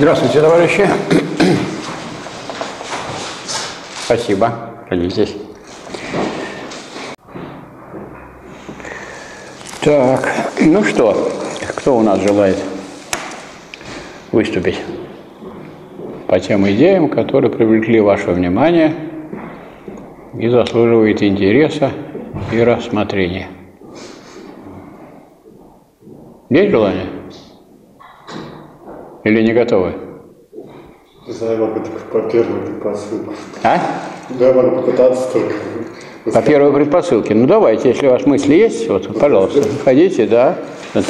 Здравствуйте, товарищи. Спасибо. Садитесь. Так, ну что, кто у нас желает выступить по тем идеям, которые привлекли ваше внимание и заслуживают интереса и рассмотрения? Есть желание? Или не готовы? Не знаю, могу только по первой предпосылке. А? Да, могу попытаться только. По первой предпосылке. Ну давайте, если у вас мысли есть, вот, пожалуйста, ходите, да.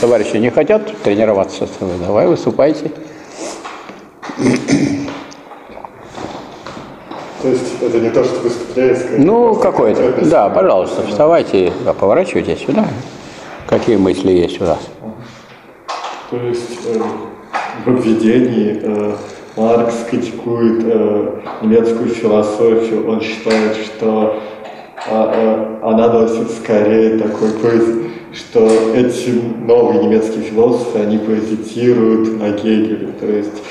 Товарищи не хотят тренироваться с тобой, давай выступайте. То есть это не то, что выступление, скорее. Ну, какое-то. Да, пожалуйста, вставайте, да, поворачивайтесь сюда. Какие мысли есть у вас? То есть э, в обведении э, Маркс критикует э, немецкую философию. Он считает, что а, э, она носит скорее такой параз- что эти новые немецкие философы, они паразитируют на Гегеле. То есть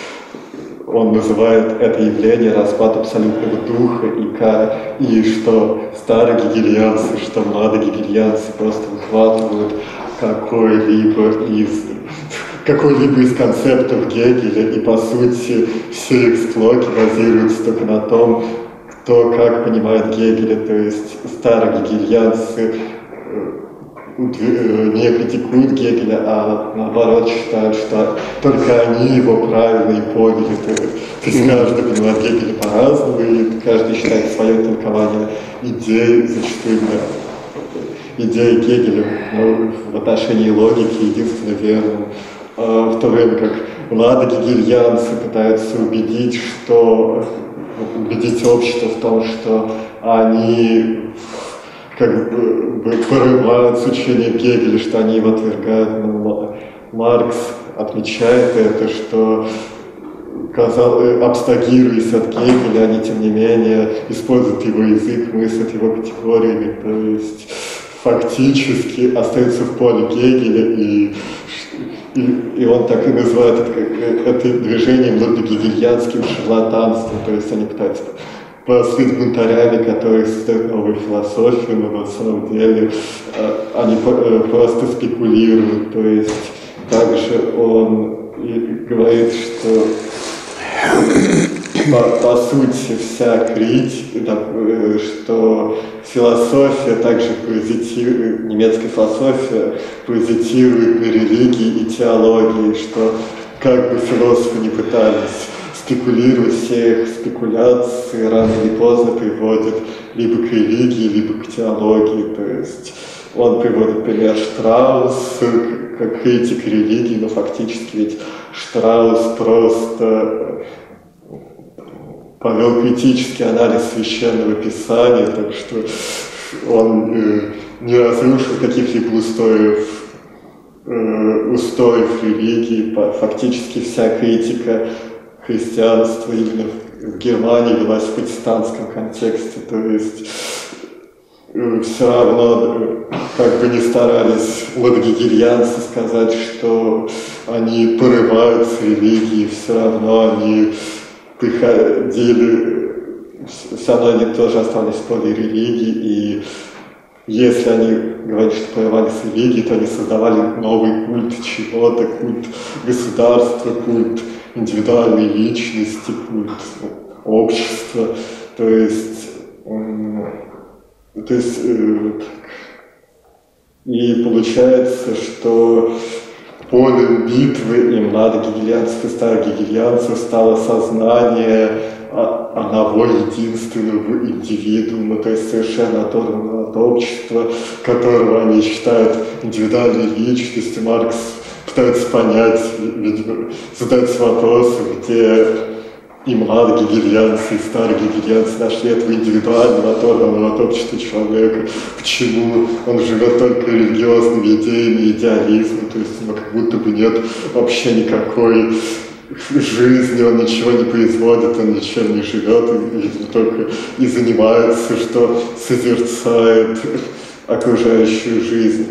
он называет это явление распад абсолютного духа и, и что старые гегельянцы, что младые гегельянцы просто выхватывают какой-либо из какой-либо из концептов Гегеля, и по сути все их склоки базируются только на том, кто как понимает Гегеля, то есть старые гегельянцы э, э, не критикуют Гегеля, а наоборот считают, что только они его правильно и поняли. То, есть каждый понимает Гегеля по-разному, и каждый считает свое толкование идеи, зачастую да, идеи Гегеля ну, в отношении логики единственно верным. А в то время как младые гегельянцы пытаются убедить, что убедить общество в том, что они как бы порывают с учением Гегеля, что они его отвергают. Но Ма- Маркс отмечает это, что казал- э, абстрагируясь от Гегеля, они тем не менее используют его язык, мыслят его категориями, то есть фактически остаются в поле Гегеля и и, и он так и называет это, это движением гегельянским шарлатанством, то есть они пытаются послыть бунтарями, которые создают новую философию, но на самом деле э, они э, просто спекулируют, то есть также он говорит, что по, по сути вся критика, э, что философия также паразитирует, немецкая философия паразитирует на религии и теологии, что как бы философы не пытались спекулировать, все их спекуляции рано или поздно приводят либо к религии, либо к теологии, то есть он приводит пример Штрауса как критик религии, но фактически ведь Штраус просто повел критический анализ священного писания, так что он э, не разрушил каких-либо устоев, э, устоев религии. Фактически вся критика христианства именно в Германии велась в протестантском контексте, то есть все равно, э, как бы не старались ладогигельянцы сказать, что они порывают с все равно они приходили, все равно они тоже оставались в поле религии, и если они говорят, что порывали с религией, то они создавали новый культ чего-то, культ государства, культ индивидуальной личности, культ общества. То есть, то есть и получается, что полем битвы им надо гегельянцев и старых гегельянцев стало сознание о- одного единственного индивидуума, то есть совершенно оторванного от общества, которого они считают индивидуальной личностью. Маркс пытается понять, задается вопросом, где и младые гегельянцы, и старые гегельянцы нашли этого индивидуального, оторванного от общества человека. Почему он живет только религиозными идеями, идеализмом, то есть у него как будто бы нет вообще никакой жизни, он ничего не производит, он ничем не живет, и, только и занимается, что созерцает окружающую жизнь.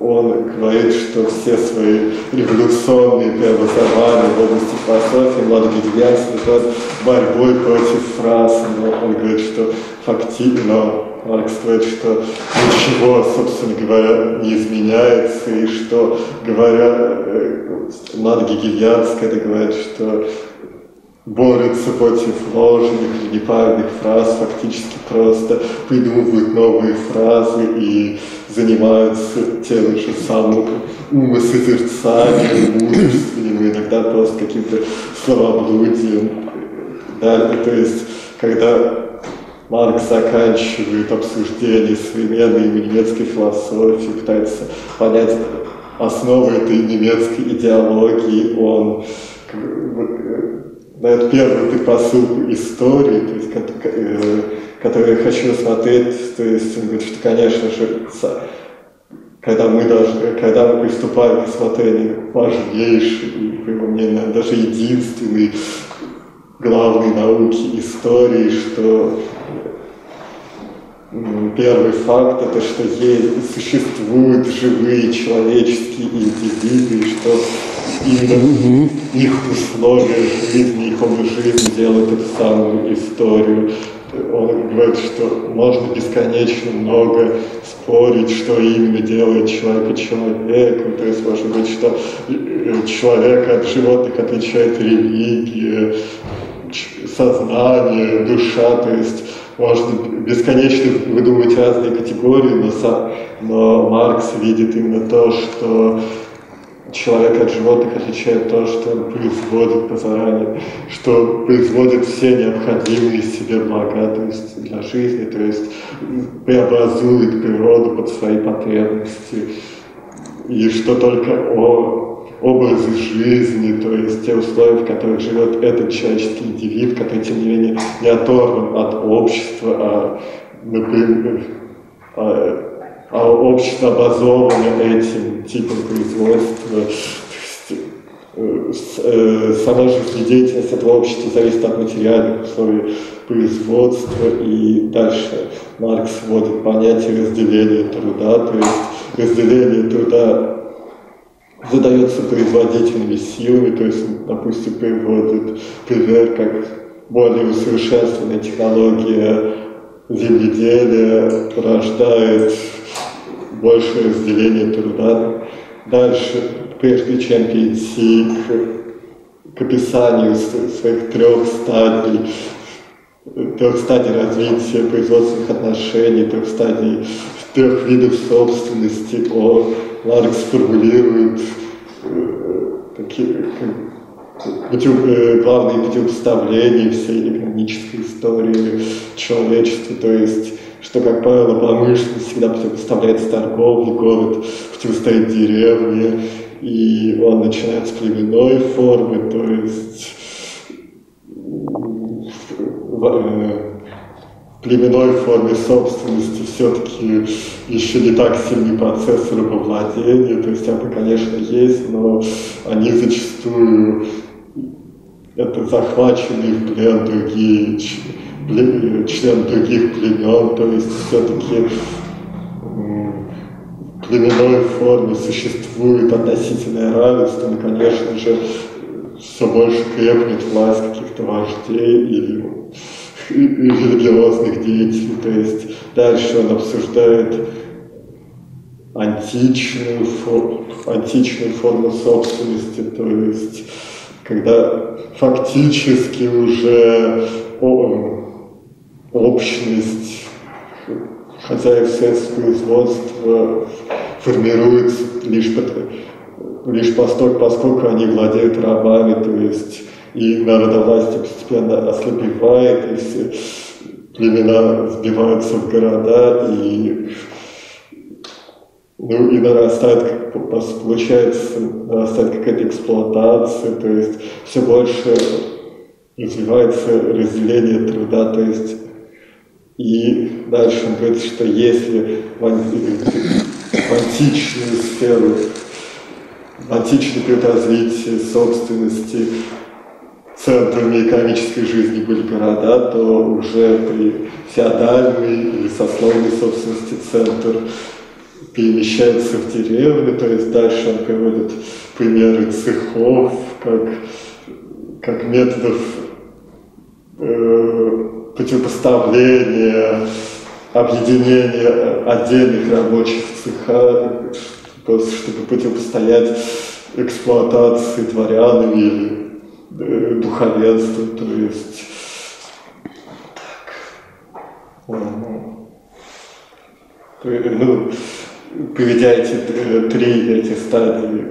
Он говорит, что все свои революционные преобразования в области философии Младогигельянс называют борьбой против фраз. Но он говорит, что фактически, Маркс говорит, что ничего, собственно говоря, не изменяется, и что, говоря, Младогигельянс, когда говорит, что борются против ложных или неправильных фраз, фактически просто придумывают новые фразы и занимаются тем же самым умосозерцанием, мудрствованием, иногда просто каким-то словоблудием. Да, то есть, когда Маркс заканчивает обсуждение современной немецкой философии, пытается понять основы этой немецкой идеологии, он дает первую предпосылку истории, то есть, которую я хочу смотреть, то есть он говорит, что, конечно же, когда мы, должны, когда мы приступаем к рассмотрению важнейшей, по его мнению, даже единственной главной науки истории, что Первый факт – это что есть, существуют живые человеческие индивиды, что именно их условия жизни, их образ жизни делают эту самую историю. Он говорит, что можно бесконечно много спорить, что именно делает человека человеком. То есть, может быть, что э, человека от животных отличает религия, сознание, душа. То есть можно бесконечно выдумывать разные категории, но, но Маркс видит именно то, что человек от животных отличает то, что он производит по заранее, что производит все необходимые себе блага, то есть для жизни, то есть преобразует природу под свои потребности, и что только о образы жизни, то есть те условия, в которых живет этот человеческий индивид, который, тем не менее, не оторван от общества, а, например, а общество образовано этим типом производства. Э, э, сама жизнедеятельность этого общества зависит от материальных условий производства, и дальше Маркс вводит понятие разделения труда, то есть разделение труда задается производительными силами, то есть, допустим, приводит пример, как более усовершенствованная технология земледелия порождает большее разделение труда. Дальше, прежде чем перейти к, к описанию своих трех стадий, трех стадий развития производственных отношений, трех стадий, трех видов собственности, о Маркс формулирует э, такие э, главные противопоставления всей экономической истории человечества, то есть что, как правило, промышленность всегда противопоставляется торговле, город противостоит деревне, и он начинает с племенной формы, то есть э, племенной форме собственности все-таки еще не так сильный процесс рабовладения, то есть это, конечно, есть, но они зачастую это захваченные в плен другие члены других племен, то есть все-таки в племенной форме существует относительное равенство, но, конечно же, все больше крепнет власть каких-то вождей и религиозных деятелей. То есть дальше он обсуждает античную, форму, античную форму собственности, то есть когда фактически уже общность хозяев средств производства формируется лишь, лишь поскольку, поскольку они владеют рабами, то есть и народовластие постепенно ослабевает, и все племена сбиваются в города, и, ну, и нарастает, получается, нарастает какая-то эксплуатация, то есть все больше развивается разделение труда, то есть и дальше он говорит, что если в, античную сферу, в античный период развития собственности центрами экономической жизни были города, то уже при феодальной или сословной собственности центр перемещается в деревню, то есть дальше он приводит примеры цехов, как, как методов э, противопоставления, объединения отдельных рабочих цеха, чтобы противопостоять эксплуатации дворянами или э, духовенству, то есть так. Ну, приведя эти э, три эти стадии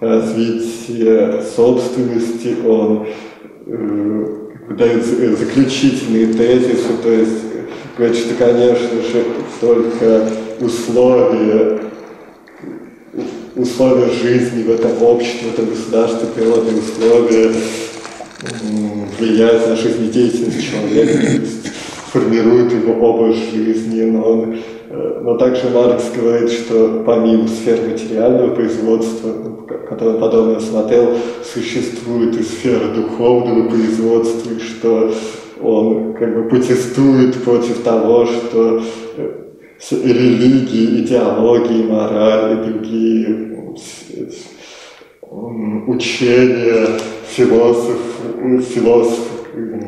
развития собственности, он э, дает заключительные тезисы, то есть говорит, что, конечно же, только условия условия жизни в этом обществе, в этом государстве, природные условия влияют на жизнедеятельность человека, формируют его образ жизни, но он э, но также Маркс говорит, что помимо сфер материального производства, который подобно смотрел, существует и сфера духовного производства, и что он как бы протестует против того, что э, религии, идеологии, мораль и другие учения философ, философ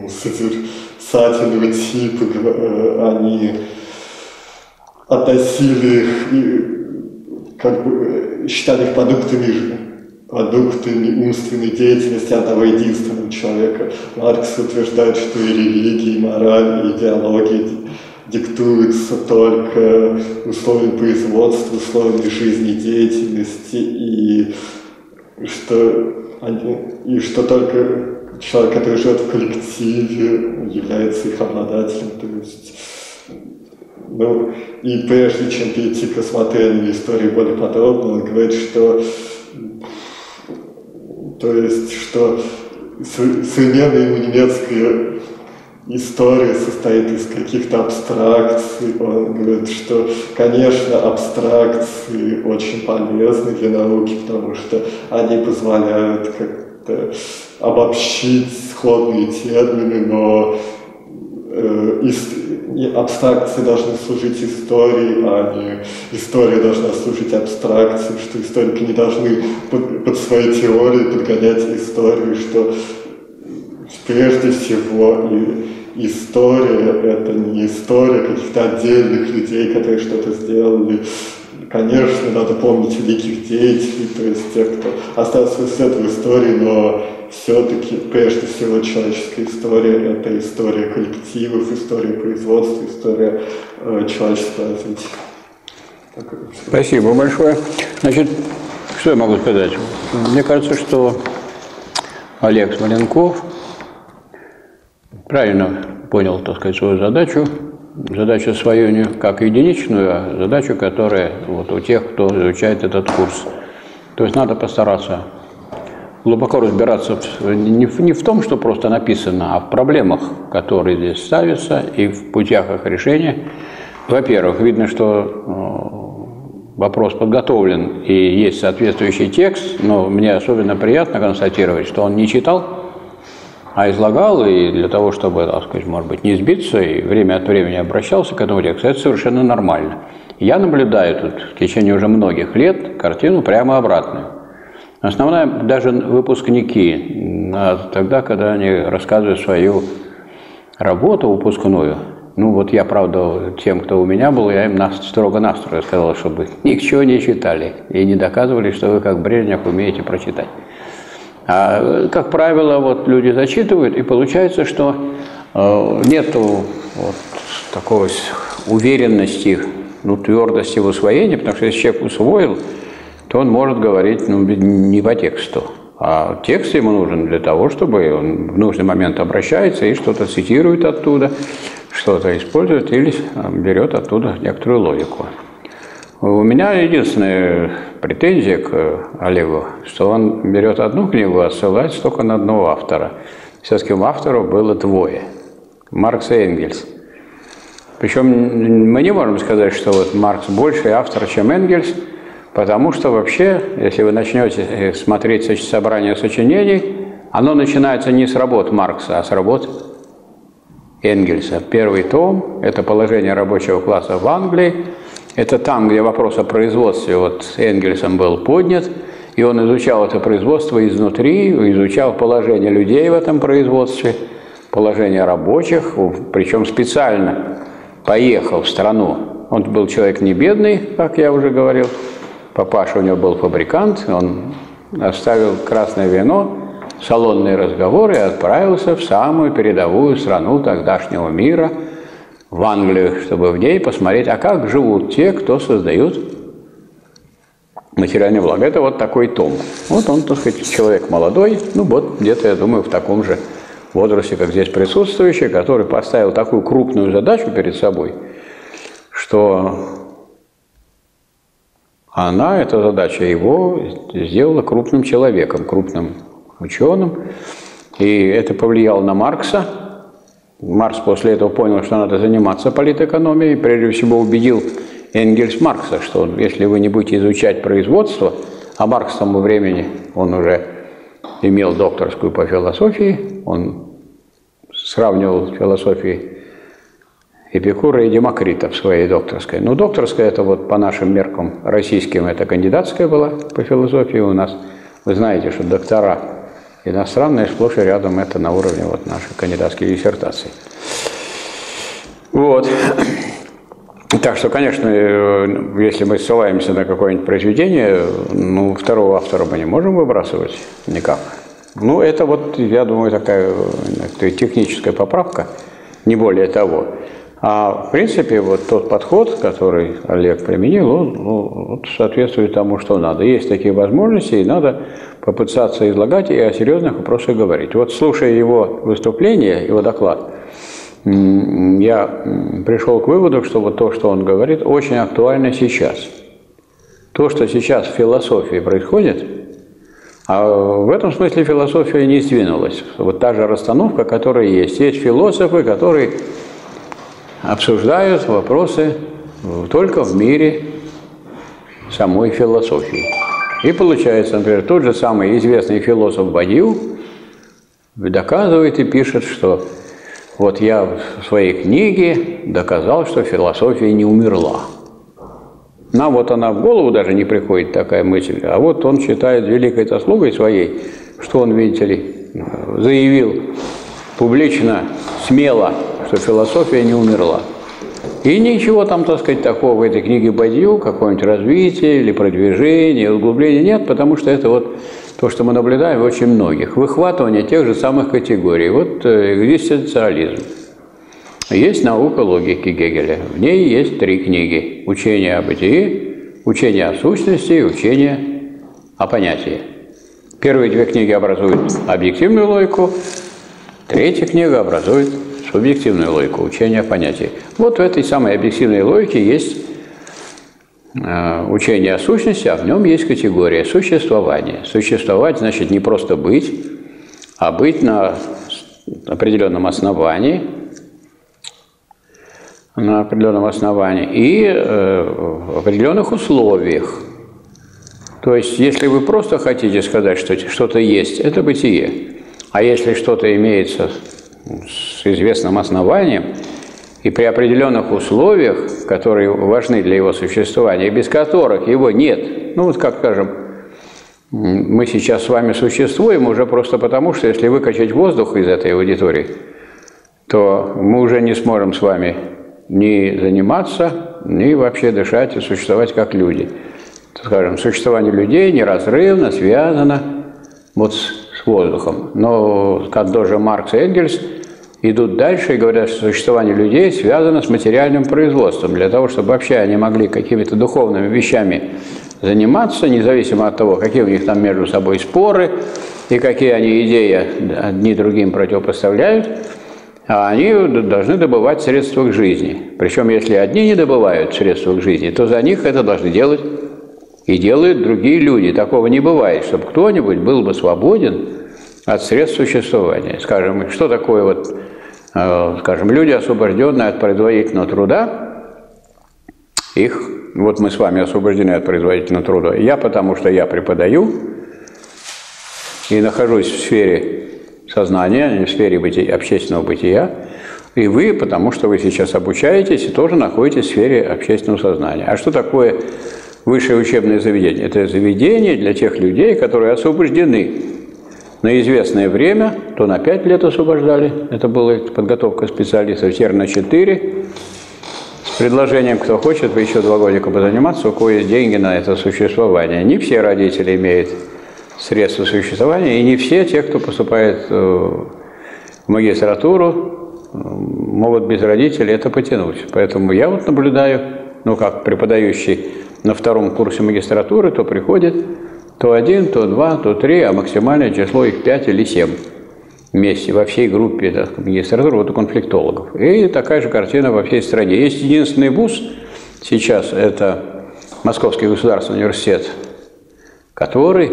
созерцательного типа, э, они относили их, как бы считали их продуктами продуктами умственной деятельности одного единственного человека. Маркс утверждает, что и религия, и мораль, и идеология диктуются только условиями производства, условиями жизнедеятельности, и что, они, и что только человек, который живет в коллективе, является их обладателем. То есть, ну, и прежде чем перейти к рассмотрению истории более подробно, он говорит, что то есть, что современная ему немецкая история состоит из каких-то абстракций. Он говорит, что, конечно, абстракции очень полезны для науки, потому что они позволяют как-то обобщить сходные термины, но э, абстракции должны служить истории, а не история должна служить абстракции, что историки не должны под, под своей теорией подгонять историю, что прежде всего и история – это не история каких-то отдельных людей, которые что-то сделали. Конечно, надо помнить великих деятелей, то есть тех, кто остался в истории, но все-таки прежде всего человеческая история – это история коллективов, история производства, история э, человеческого развития. Спасибо большое. Значит, что я могу сказать? Мне кажется, что Олег Смоленков правильно понял, так сказать, свою задачу. Задачу свою не как единичную, а задачу, которая вот у тех, кто изучает этот курс. То есть надо постараться глубоко разбираться не не в том, что просто написано, а в проблемах, которые здесь ставятся, и в путях их решения. Во-первых, видно, что э, вопрос подготовлен и есть соответствующий текст, но мне особенно приятно констатировать, что он не читал, а излагал, и для того, чтобы, так сказать, может быть, не сбиться, и время от времени обращался к этому тексту, это совершенно нормально. Я наблюдаю тут в течение уже многих лет картину прямо обратную. Основная, даже выпускники, тогда, когда они рассказывают свою работу выпускную, ну вот я, правда, тем, кто у меня был, я им строго-настрого сказал, чтобы ничего не читали и не доказывали, что вы как Брежнев умеете прочитать. А, как правило, вот люди зачитывают, и получается, что э, нету вот такой уверенности, ну, твердости в усвоении, потому что если человек усвоил, то он может говорить ну, не по тексту. А текст ему нужен для того, чтобы он в нужный момент обращается и что-то цитирует оттуда, что-то использует или э, берет оттуда некоторую логику. У меня единственная претензия к Олегу, что он берет одну книгу, а ссылается только на одного автора. Все-таки у автора было двое – Маркс и Энгельс. Причем мы не можем сказать, что вот Маркс больше автор, чем Энгельс, потому что вообще, если вы начнете смотреть собрание сочинений, оно начинается не с работ Маркса, а с работ Энгельса. Первый том – это положение рабочего класса в Англии – Это там, где вопрос о производстве вот Энгельсом был поднят, и он изучал это производство изнутри, изучал положение людей в этом производстве, положение рабочих, причем специально поехал в страну. Он был человек не бедный, как я уже говорил, папаша у него был фабрикант, он оставил красное вино, салонные разговоры и отправился в самую передовую страну тогдашнего мира, в Англию, чтобы в ней посмотреть, а как живут те, кто создают материальное благо. Это вот такой том. Вот он, так сказать, человек молодой, ну вот где-то, я думаю, в таком же возрасте, как здесь присутствующий, который поставил такую крупную задачу перед собой, что она, эта задача его, сделала крупным человеком, крупным ученым. И это повлияло на Маркса. Маркс после этого понял, что надо заниматься политэкономией. Прежде всего убедил Энгельс Маркса, что если вы не будете изучать производство, а Маркс к тому времени, он уже имел докторскую по философии, он сравнивал философии Эпикура и Демокрита в своей докторской. Ну, докторская это вот по нашим меркам российским, это кандидатская была по философии у нас. Вы знаете, что доктора иностранные сплошь и рядом это на уровне вот нашей кандидатской диссертации. Вот. Так что, конечно, э, если мы ссылаемся на какое-нибудь произведение, ну, второго автора мы не можем выбрасывать никак. Ну, это вот, я думаю, такая э, техническая поправка, не более того. А в принципе, вот тот подход, который Олег применил, он ну, соответствует тому, что надо. Есть такие возможности, и надо попытаться излагать и о серьезных вопросах говорить. Вот слушая его выступление, его доклад, я пришел к выводу, что вот то, что он говорит, очень актуально сейчас. То, что сейчас в философии происходит, а в этом смысле философия не сдвинулась. Вот та же расстановка, которая есть. Есть философы, которые обсуждают вопросы только в мире самой философии. И получается, например, тот же самый известный философ Бадью доказывает и пишет, что вот я в своей книге доказал, что философия не умерла. Нам вот она в голову даже не приходит, такая мысль. А вот он считает великой заслугой своей, что он, видите ли, заявил публично, смело, что философия не умерла. И ничего там, так сказать, такого в этой книге Бадью, какое-нибудь развитие или продвижение, углубление нет, потому что это вот то, что мы наблюдаем в очень многих. Выхватывание тех же самых категорий. Вот э, экзистенциализм. Есть наука логики Гегеля. В ней есть три книги. Учение о бытии, учение о сущности и учение о понятии. Первые две книги образуют объективную логику, третья книга образует субъективную логику, учение о понятии. Вот в этой самой объективной логике есть э, учение о сущности, а в нем есть категория существования. Существовать значит не просто быть, а быть на определенном основании, на определенном основании и э, в определенных условиях. То есть, если вы просто хотите сказать, что что-то есть, это бытие. А если что-то имеется с известным основанием и при определенных условиях, которые важны для его существования, без которых его нет, ну вот как скажем, мы сейчас с вами существуем уже просто потому, что если выкачать воздух из этой аудитории, то мы уже не сможем с вами ни заниматься, ни вообще дышать и существовать как люди. Скажем, существование людей неразрывно связано вот с воздухом. Но, как тоже Маркс и Энгельс, идут дальше и говорят, что существование людей связано с материальным производством. Для того, чтобы вообще они могли какими-то духовными вещами заниматься, независимо от того, какие у них там между собой споры и какие они идеи одни другим противопоставляют, а они должны добывать средства к жизни. Причем, если одни не добывают средства к жизни, то за них это должны делать и делают другие люди. Такого не бывает, чтобы кто-нибудь был бы свободен от средств существования. Скажем, что такое вот, э, скажем, люди, освобожденные от производительного труда, их, вот мы с вами освобождены от производительного труда. Я потому что я преподаю и нахожусь в сфере сознания, в сфере бытия, общественного бытия, И вы, потому что вы сейчас обучаетесь и тоже находитесь в сфере общественного сознания. А что такое высшее учебное заведение? Это заведение для тех людей, которые освобождены на известное время, то на 5 лет освобождали, это была подготовка специалистов, теперь на 4, с предложением, кто хочет, вы еще два годика позаниматься, у кого есть деньги на это существование. Не все родители имеют средства существования, и не все те, кто поступает э, в магистратуру, могут без родителей это потянуть. Поэтому я вот наблюдаю, ну как преподающий на втором курсе магистратуры, то приходит то один, то два, то три, а максимальное число их пять или семь вместе во всей группе так, магистратуры вот, конфликтологов. И такая же картина во всей стране. Есть единственный вуз сейчас, это Московский государственный университет, который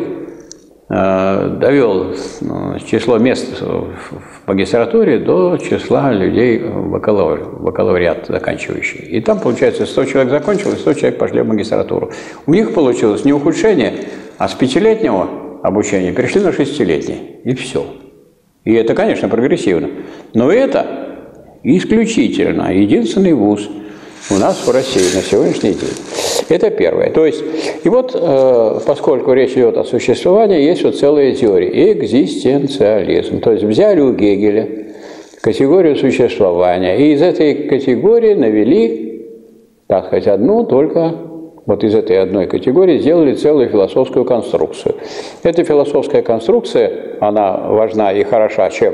э, довел ну, число мест в магистратуре до числа людей бакалавриат заканчивающих. И там, получается, 100 человек закончилось, 100 человек пошли в магистратуру. У них получилось не ухудшение, а с пятилетнего обучения перешли на шестилетний. И все. И это, конечно, прогрессивно. Но это исключительно единственный вуз у нас в России на сегодняшний день. Это первое. То есть, и вот, э, поскольку речь идет о существовании, есть вот целая теория. Экзистенциализм. То есть взяли у Гегеля категорию существования, и из этой категории навели, так сказать, одну только вот из этой одной категории сделали целую философскую конструкцию. Эта философская конструкция, она важна и хороша чем?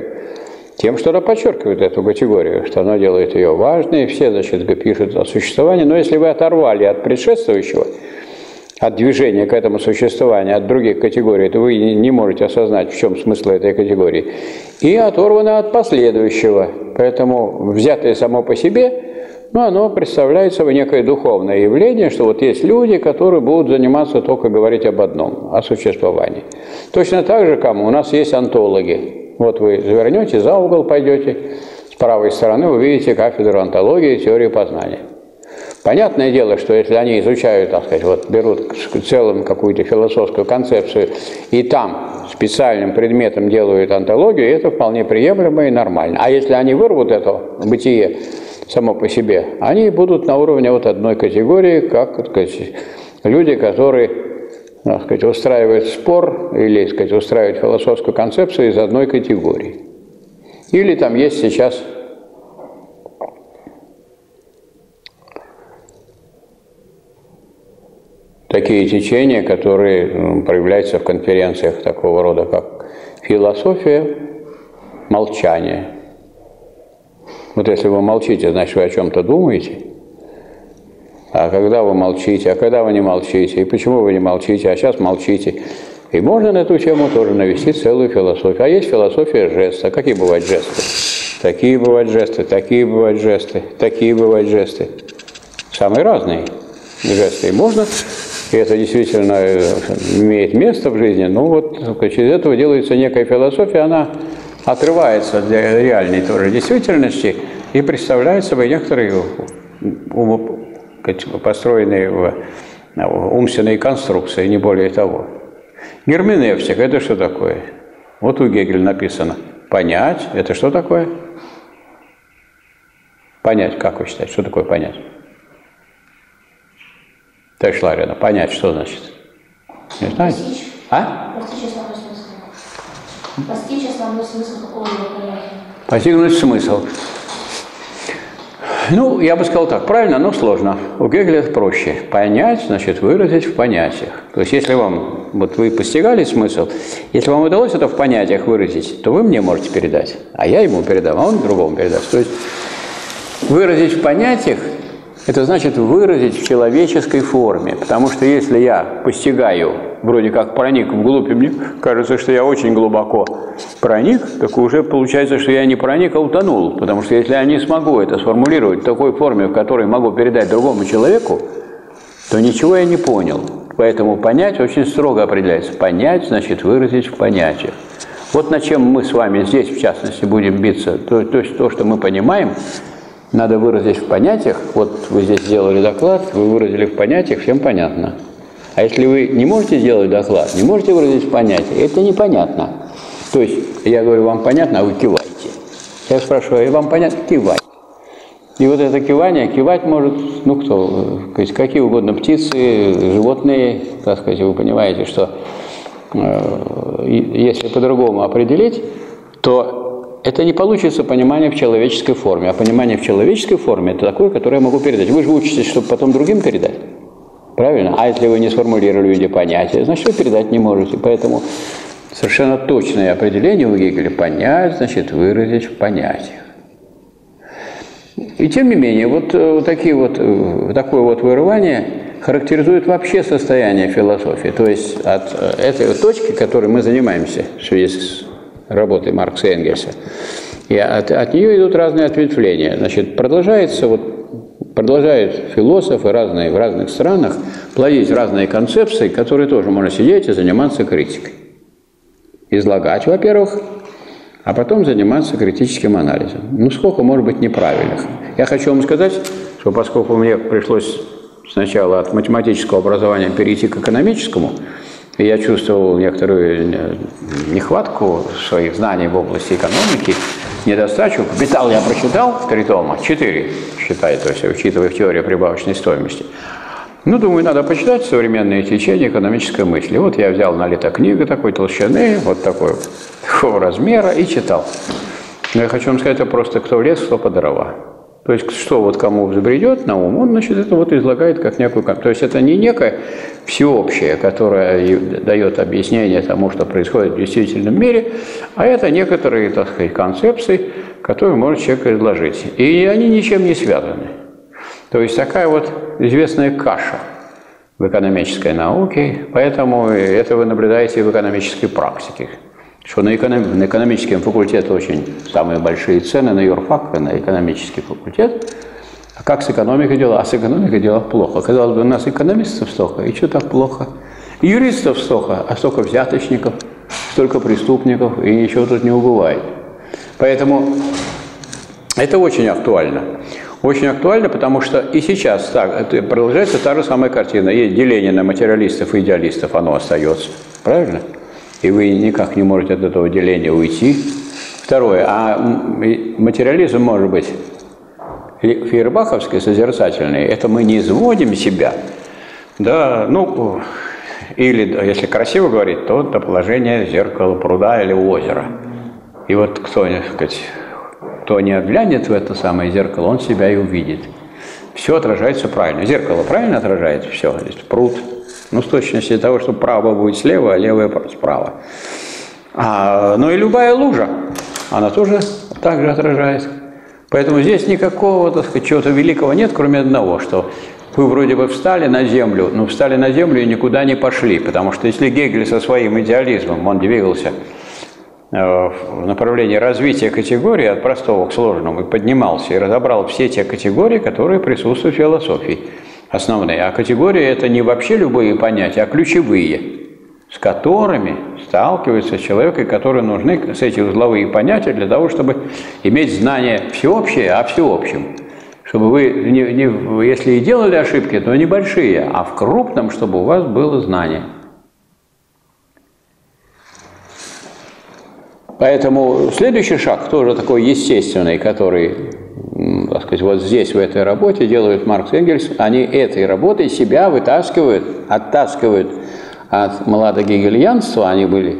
Тем, что она подчеркивает эту категорию, что она делает ее важной, все, значит, пишут о существовании, но если вы оторвали от предшествующего, от движения к этому существованию, от других категорий, то вы не можете осознать, в чем смысл этой категории. И оторваны от последующего. Поэтому взятое само по себе ну, оно представляет собой некое духовное явление, что вот есть люди, которые будут заниматься только говорить об одном, о существовании. Точно так же, кому у нас есть антологи. Вот вы завернете за угол, пойдете, с правой стороны увидите кафедру антологии и теории познания. Понятное дело, что если они изучают, так сказать, вот берут в целом какую-то философскую концепцию и там специальным предметом делают антологию, это вполне приемлемо и нормально. А если они вырвут это бытие само по себе, они будут на уровне вот одной категории, как так сказать, люди, которые так сказать, устраивают спор или так сказать, устраивают философскую концепцию из одной категории. Или там есть сейчас такие течения, которые ну, проявляются в конференциях такого рода, как философия молчания – вот если вы молчите, значит, вы о чем-то думаете. А когда вы молчите, а когда вы не молчите, и почему вы не молчите, а сейчас молчите. И можно на эту тему тоже навести целую философию. А есть философия жеста. Какие бывают жесты? Такие бывают жесты, такие бывают жесты, такие бывают жесты. Самые разные жесты. И можно, и это действительно э, имеет место в жизни, но вот через этого делается некая философия, она отрывается от реальной тоже действительности и представляет собой некоторые построенные умственные конструкции, не более того. Герменевтика – это что такое? Вот у Гегеля написано «понять» – это что такое? Понять, как вы считаете, что такое понять? Товарищ Ларина, понять, что значит? Не знаете? А? Постичь основной смысл какого-либо понятия. Постигнуть смысл. Ну, я бы сказал так, правильно, но сложно. У Гегеля это проще. Понять, значит, выразить в понятиях. То есть, если вам, вот вы постигали смысл, если вам удалось это в понятиях выразить, то вы мне можете передать, а я ему передам, а он другому передаст. То есть, выразить в понятиях это значит выразить в человеческой форме. Потому что если я постигаю, вроде как проник вглубь, и мне кажется, что я очень глубоко проник, так уже получается, что я не проник, а утонул. Потому что если я не смогу это сформулировать в такой форме, в которой могу передать другому человеку, то ничего я не понял. Поэтому понять очень строго определяется. Понять значит выразить в понятиях. Вот на чем мы с вами здесь, в частности, будем биться. То, то то, что мы понимаем, надо выразить в понятиях. Вот вы здесь сделали доклад, вы выразили в понятиях, всем понятно. А если вы не можете сделать доклад, не можете выразить в понятиях, это непонятно. То есть я говорю, вам понятно, а вы киваете. Я спрашиваю, и вам понятно? Кивать. И вот это кивание, кивать может, ну кто, сказать, какие угодно птицы, животные, так сказать, вы понимаете, что э, если по-другому определить, то это не получится понимание в человеческой форме. А понимание в человеческой форме – это такое, которое я могу передать. Вы же учитесь, чтобы потом другим передать. Правильно? А если вы не сформулировали в виде понятия, значит, вы передать не можете. Поэтому совершенно точное определение у Гегеля – понять, значит, выразить в понятиях. И тем не менее, вот, э, вот, такие вот э, такое вот вырывание характеризует вообще состояние философии. То есть от э, этой точки, которой мы занимаемся в связи с работой Маркса и Энгельса, и от, от нее идут разные ответвления. Значит, продолжается вот продолжают философы разные в разных странах плодить разные концепции, которые тоже можно сидеть и заниматься критикой. Излагать, во-первых, а потом заниматься критическим анализом. Ну, сколько может быть неправильных. Я хочу вам сказать, что поскольку мне пришлось сначала от математического образования перейти к экономическому, я чувствовал некоторую нехватку своих знаний в области экономики, недостачу. Капитал я прочитал три тома, четыре, считай, то есть учитывая теорию прибавочной стоимости. Ну, думаю, надо почитать современные течения экономической мысли. Вот я взял на лето книгу такой толщины, вот такой, такого размера и читал. Но я хочу вам сказать, это просто кто в лес, кто по дрова. То есть, что вот кому забредет на ум, он, значит, это вот излагает как некую... То есть, это не некое всеобщее, которое дает объяснение тому, что происходит в действительном мире, а это некоторые, так сказать, концепции, которые может человек изложить. И они ничем не связаны. То есть такая вот известная каша в экономической науке, поэтому это вы наблюдаете в экономической практике. Что на, эконом, на экономическом факультете очень самые большие цены, на юрфак, на экономический факультет. А как с экономикой дела? А с экономикой дела плохо. Казалось бы, у нас экономистов столько, и что так плохо? юристов столько, а столько взяточников, столько преступников, и ничего тут не убывает. Поэтому это очень актуально. Очень актуально, потому что и сейчас так, продолжается та же самая картина. Есть деление на материалистов и идеалистов, оно остается. Правильно? И вы никак не можете от этого деления уйти. Второе, а материализм может быть фейербаховский, созерцательный, это мы не изводим себя, да, ну, или, если красиво говорить, то до положения зеркала пруда или озера. И вот кто, сказать, кто не глянет в это самое зеркало, он себя и увидит. Все отражается правильно. Зеркало правильно отражает все. Здесь пруд. Ну, с точностью того, что право будет слева, а левое справа. А, ну и любая лужа, она тоже так же отражает. Поэтому здесь никакого, так сказать, чего-то великого нет, кроме одного, что вы вроде бы встали на землю, но встали на землю и никуда не пошли, потому что если Гегель со своим идеализмом, он двигался Э, в направлении развития категории от простого к сложному и поднимался и разобрал все те категории, которые присутствуют в философии основные. А категории это не вообще любые понятия, а ключевые, с которыми сталкивается человек, и которые нужны с эти узловые понятия для того, чтобы иметь знание всеобщее о всеобщем. Чтобы вы, не, не, если и делали ошибки, то небольшие, а в крупном, чтобы у вас было знание – Поэтому следующий шаг тоже такой естественный, который, сказать, вот здесь, в этой работе делают Маркс и Энгельс, они этой работой себя вытаскивают, оттаскивают от младогегельянства, они были,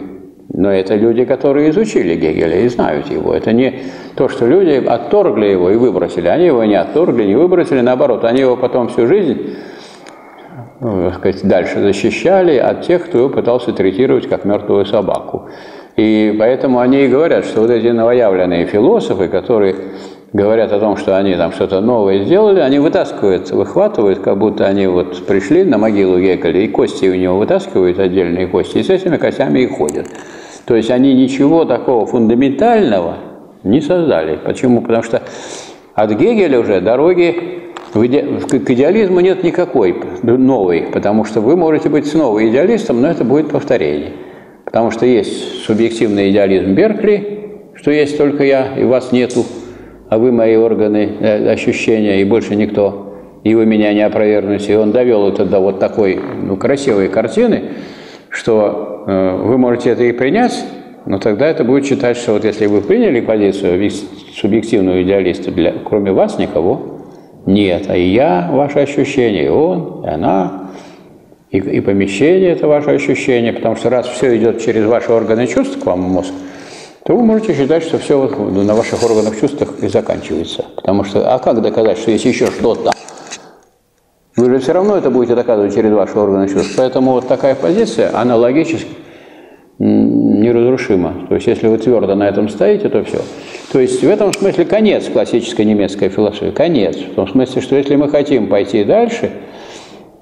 но это люди, которые изучили Гегеля и знают его. Это не то, что люди отторгли его и выбросили. Они его не отторгли, не выбросили, наоборот, они его потом всю жизнь ну, сказать, дальше защищали от тех, кто его пытался третировать как мертвую собаку. И поэтому они и говорят, что вот эти новоявленные философы, которые говорят о том, что они там что-то новое сделали, они вытаскивают, выхватывают, как будто они вот пришли на могилу Геккеля, и кости у него вытаскивают, отдельные кости, и с этими костями и ходят. То есть они ничего такого фундаментального не создали. Почему? Потому что от Гегеля уже дороги к идеализму нет никакой новой, потому что вы можете быть снова идеалистом, но это будет повторение. Потому что есть субъективный идеализм Беркли, что есть только я, и вас нету, а вы мои органы э, ощущения, и больше никто, и вы меня не опровергнете. И он довел это до вот такой ну, красивой картины, что э, вы можете это и принять, но тогда это будет считать, что вот если вы приняли позицию субъективного идеалиста, для, кроме вас никого нет. А и я – ваше ощущение, и он, и она, и, и помещение – это ваше ощущение, потому что раз все идет через ваши органы чувств к вам мозг, то вы можете считать, что все вот на ваших органах чувствах и заканчивается. Потому что, а как доказать, что есть еще что-то? Вы же все равно это будете доказывать через ваши органы чувств. Поэтому вот такая позиция, она логически неразрушима. То есть, если вы твердо на этом стоите, то все. То есть, в этом смысле конец классической немецкой философии. Конец. В том смысле, что если мы хотим пойти дальше,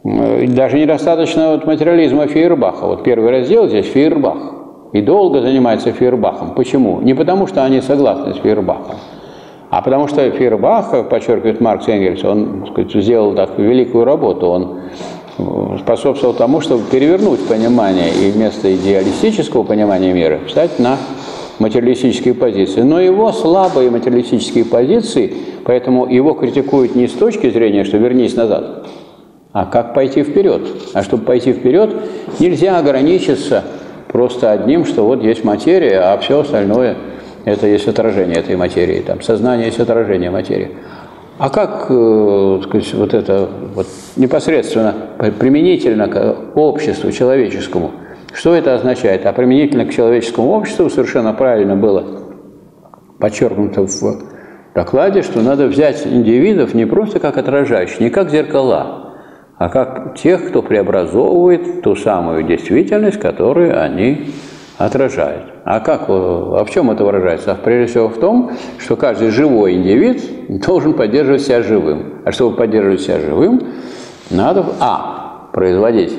даже недостаточно вот материализма Фейербаха. Вот первый раздел здесь Фейербах. И долго занимается Фейербахом. Почему? Не потому, что они согласны с Фейербахом, а потому что Фейербах, подчеркивает Маркс Энгельс, он сказать, сделал такую великую работу. Он способствовал тому, чтобы перевернуть понимание и вместо идеалистического понимания мира встать на материалистические позиции. Но его слабые материалистические позиции, поэтому его критикуют не с точки зрения, что вернись назад, а как пойти вперед. А чтобы пойти вперед, нельзя ограничиться просто одним, что вот есть материя, а все остальное – это есть отражение этой материи. Там сознание есть отражение материи. А как, э, сказать, вот это вот непосредственно применительно к обществу человеческому? Что это означает? А применительно к человеческому обществу совершенно правильно было подчеркнуто в докладе, что надо взять индивидов не просто как отражающих, не как зеркала, а как тех, кто преобразовывает ту самую действительность, которую они отражает. А как, а в чем это выражается? А прежде всего в том, что каждый живой индивид должен поддерживать себя живым. А чтобы поддерживать себя живым, надо, а, производить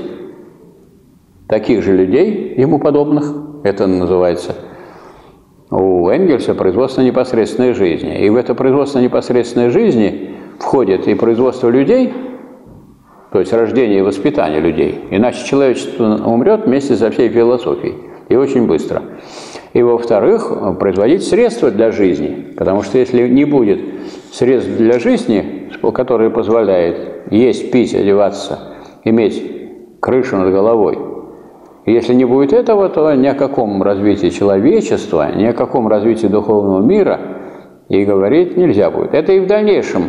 таких же людей, ему подобных, это называется у Энгельса производство непосредственной жизни. И в это производство непосредственной жизни входит и производство людей, то есть рождение и воспитание людей. Иначе человечество умрет вместе со всей философией и очень быстро. И, во-вторых, производить средства для жизни, потому что если не будет средств для жизни, которые позволяют есть, пить, одеваться, иметь крышу над головой, если не будет этого, то ни о каком развитии человечества, ни о каком развитии духовного мира и говорить нельзя будет. Это и в дальнейшем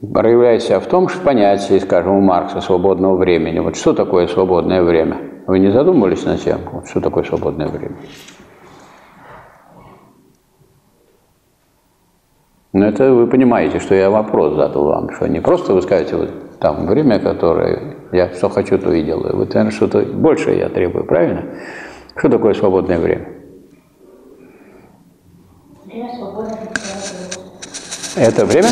проявляется в том, что понятие, скажем, у Маркса свободного времени. Вот что такое свободное время? Вы не задумывались над тем, вот что такое свободное время? Но это вы понимаете, что я вопрос задал вам, что не просто вы скажете, вот там время, которое я что хочу, то и делаю. Вот, наверное, что-то большее я требую, правильно? Что такое свободное время? Время свободное Это время?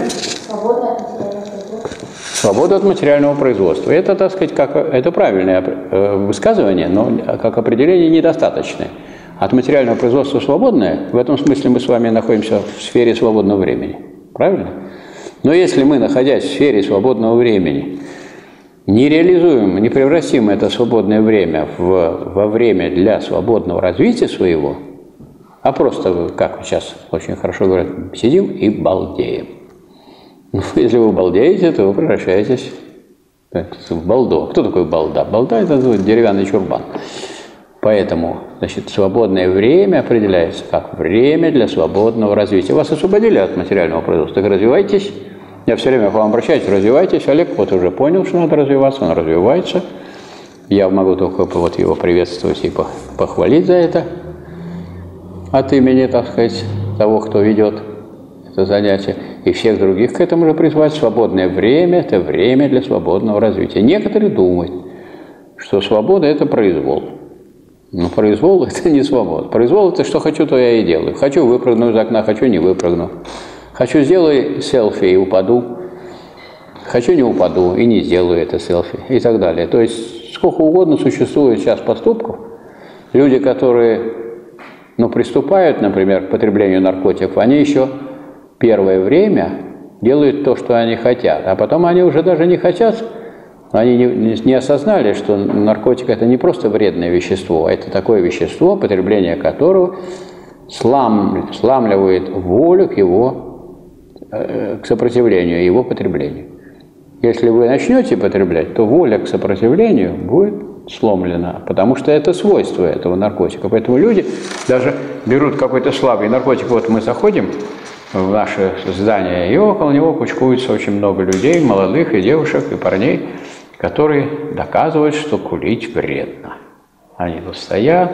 Свобода от материального производства. Это, так сказать, как, это правильное э, высказывание, но как определение недостаточное. От материального производства свободное, в этом смысле мы с вами находимся в сфере свободного времени. Правильно? Но если мы, находясь в сфере свободного времени, не реализуем, не превратим это свободное время в, во время для свободного развития своего, а просто, как сейчас очень хорошо говорят, сидим и балдеем. Ну, если вы балдеете, то вы превращаетесь в балдо. Кто такой балда? Балда – это деревянный чурбан. Поэтому, значит, свободное время определяется как время для свободного развития. Вас освободили от материального производства, так развивайтесь. Я все время к вам обращаюсь, развивайтесь. Олег вот уже понял, что надо развиваться, он развивается. Я могу только вот его приветствовать и похвалить за это от имени, так сказать, того, кто ведет это занятие и всех других к этому же призвать. Свободное время – это время для свободного развития. Некоторые думают, что свобода – это произвол. Но произвол – это не свобода. Произвол – это что хочу, то я и делаю. Хочу выпрыгну из окна, хочу не выпрыгну. Хочу сделаю селфи и упаду. Хочу не упаду и не сделаю это селфи и так далее. То есть сколько угодно существует сейчас поступков. Люди, которые ну, приступают, например, к потреблению наркотиков, они еще первое время делают то, что они хотят, а потом они уже даже не хотят, они не, не осознали, что наркотик это не просто вредное вещество, а это такое вещество, потребление которого слам, сламливает волю к его, э, к сопротивлению, его потреблению. Если вы начнете потреблять, то воля к сопротивлению будет сломлена, потому что это свойство этого наркотика. Поэтому люди даже берут какой-то слабый наркотик. Вот мы заходим в наше здание, и около него кучкуется очень много людей, молодых и девушек, и парней, которые доказывают, что курить вредно. Они тут стоят,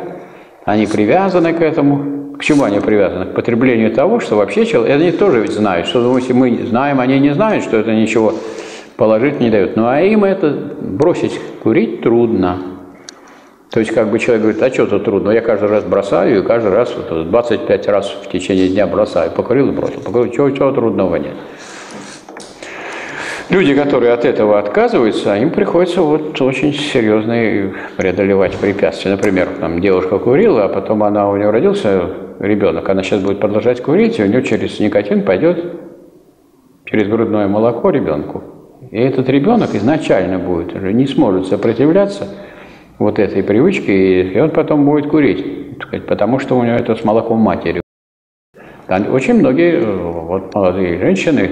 они привязаны к этому. К чему они привязаны? К потреблению того, что вообще человек... Они тоже ведь знают, что думаете, мы знаем, они не знают, что это ничего положить не дает. Ну а им это бросить курить трудно. То есть как бы человек говорит, а что тут трудно? Я каждый раз бросаю, и каждый раз, вот, 25 раз в течение дня бросаю. Покурил и бросил. Покурил, чего, чего трудного нет. Люди, которые от этого отказываются, им приходится вот очень серьезно преодолевать препятствия. Например, там девушка курила, а потом она, у нее родился ребенок, она сейчас будет продолжать курить, и у нее через никотин пойдет через грудное молоко ребенку. И этот ребенок изначально будет уже не сможет сопротивляться вот этой привычке, и он потом будет курить, потому что у него это с молоком матери. Очень многие вот, молодые женщины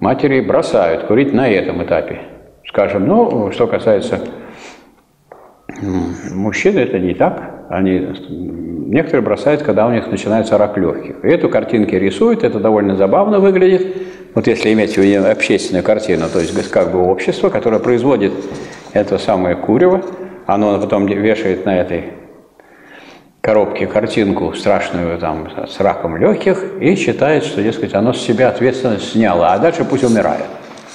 матери бросают курить на этом этапе. Скажем, ну, что касается мужчин, это не так. Они, некоторые бросают, когда у них начинается рак легких. И эту картинки рисуют, это довольно забавно выглядит. Вот если иметь в виду общественную картину, то есть как бы общество, которое производит это самое курево, оно потом вешает на этой коробке картинку страшную там с раком легких и считает, что, дескать, оно с себя ответственность сняло, а дальше пусть умирает.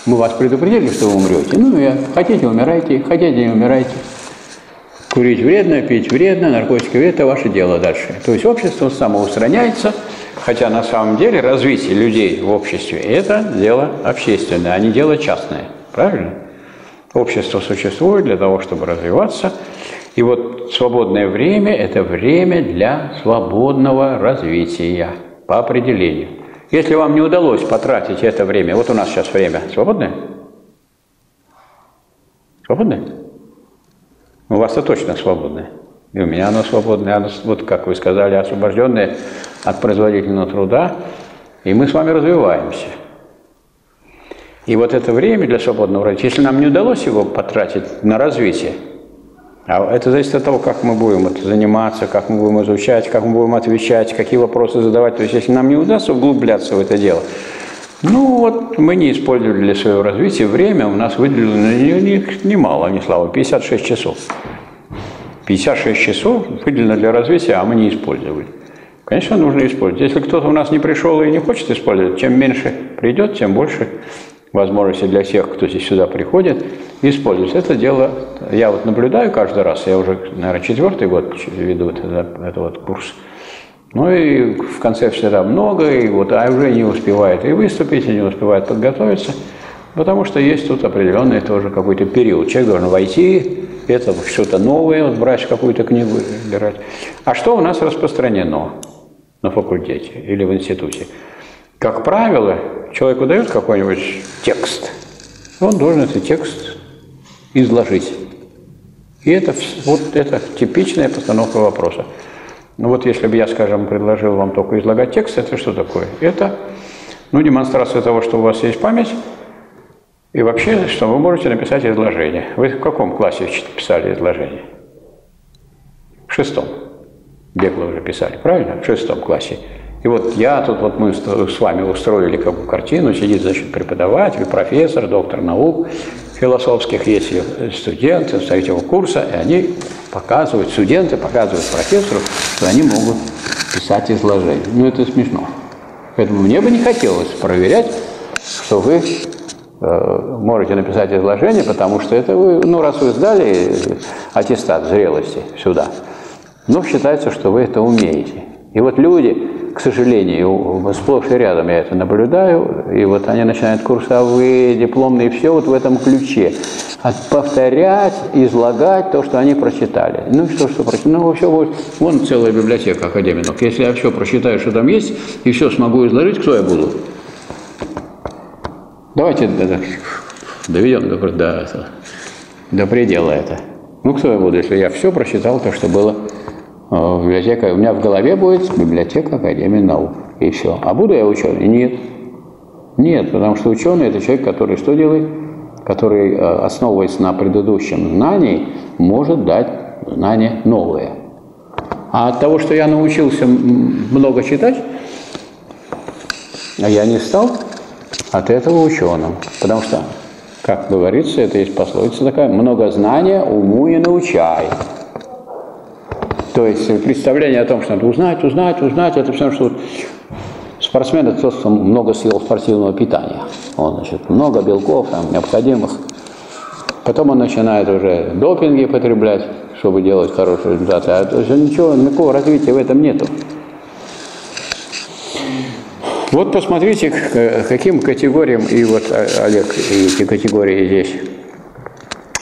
Мы вас предупредили, что вы умрете. Ну, и хотите, умирайте, хотите, не умирайте. Курить вредно, пить вредно, наркотики вредно – это ваше дело дальше. То есть общество самоустраняется, хотя на самом деле развитие людей в обществе – это дело общественное, а не дело частное. Правильно? Общество существует для того, чтобы развиваться – и вот свободное время – это время для свободного развития по определению. Если вам не удалось потратить это время, вот у нас сейчас время свободное? Свободное? У вас-то точно свободное. И у меня оно свободное, оно, вот как вы сказали, освобожденное от производительного труда, и мы с вами развиваемся. И вот это время для свободного развития, если нам не удалось его потратить на развитие, а это зависит от того, как мы будем это заниматься, как мы будем изучать, как мы будем отвечать, какие вопросы задавать. То есть, если нам не удастся углубляться в это дело, ну вот мы не использовали для своего развития время, у нас выделено немало, не слава, 56 часов. 56 часов выделено для развития, а мы не использовали. Конечно, нужно использовать. Если кто-то у нас не пришел и не хочет использовать, чем меньше придет, тем больше возможности для всех, кто здесь сюда приходит, использовать. Это дело, я вот наблюдаю каждый раз, я уже, наверное, четвертый год веду этот, этот вот курс. Ну и в конце всегда много, и вот, а уже не успевает и выступить, и не успевает подготовиться, потому что есть тут определенный тоже какой-то период. Человек должен войти, это что-то новое, вот брать какую-то книгу, выбирать. А что у нас распространено на факультете или в институте? Как правило, человеку дают какой-нибудь текст, он должен этот текст изложить. И это вот это типичная постановка вопроса. Ну вот если бы я, скажем, предложил вам только излагать текст, это что такое? Это ну, демонстрация того, что у вас есть память, и вообще, что вы можете написать изложение. Вы в каком классе писали изложение? В шестом. Бегло уже писали, правильно? В шестом классе. И вот я тут, вот мы с вами устроили как бы картину, сидит, значит, преподаватель, профессор, доктор наук философских, есть студенты с третьего курса, и они показывают, студенты показывают профессору, что они могут писать изложение. Ну, это смешно. Поэтому мне бы не хотелось проверять, что вы э, можете написать изложение, потому что это вы, ну, раз вы сдали аттестат зрелости сюда, ну, считается, что вы это умеете. И вот люди, к сожалению, сплошь и рядом я это наблюдаю, и вот они начинают курсовые, дипломные, все вот в этом ключе. Повторять, излагать то, что они прочитали. Ну что, что прочитали? Ну, вообще, вот, вон целая библиотека академиков. Если я все прочитаю, что там есть, и все смогу изложить, кто я буду? Давайте доведем до, до, до предела это. Ну, кто я буду, если я все прочитал, то, что было библиотека, у меня в голове будет библиотека Академии наук. И все. А буду я ученый? Нет. Нет, потому что ученый – это человек, который что делает? который, э, основываясь на предыдущем знании, может дать знание новое. А от того, что я научился много читать, я не стал от этого ученым. Потому что, как говорится, это есть пословица такая, много знания уму и научай. То есть представление о том, что надо узнать, узнать, узнать, это все, что спортсмен это тот, кто много съел спортивного питания. Он, значит, много белков там, необходимых. Потом он начинает уже допинги потреблять, чтобы делать хорошие результаты. А то есть ничего, никакого развития в этом нету. Вот посмотрите, к каким категориям, и вот Олег эти категории здесь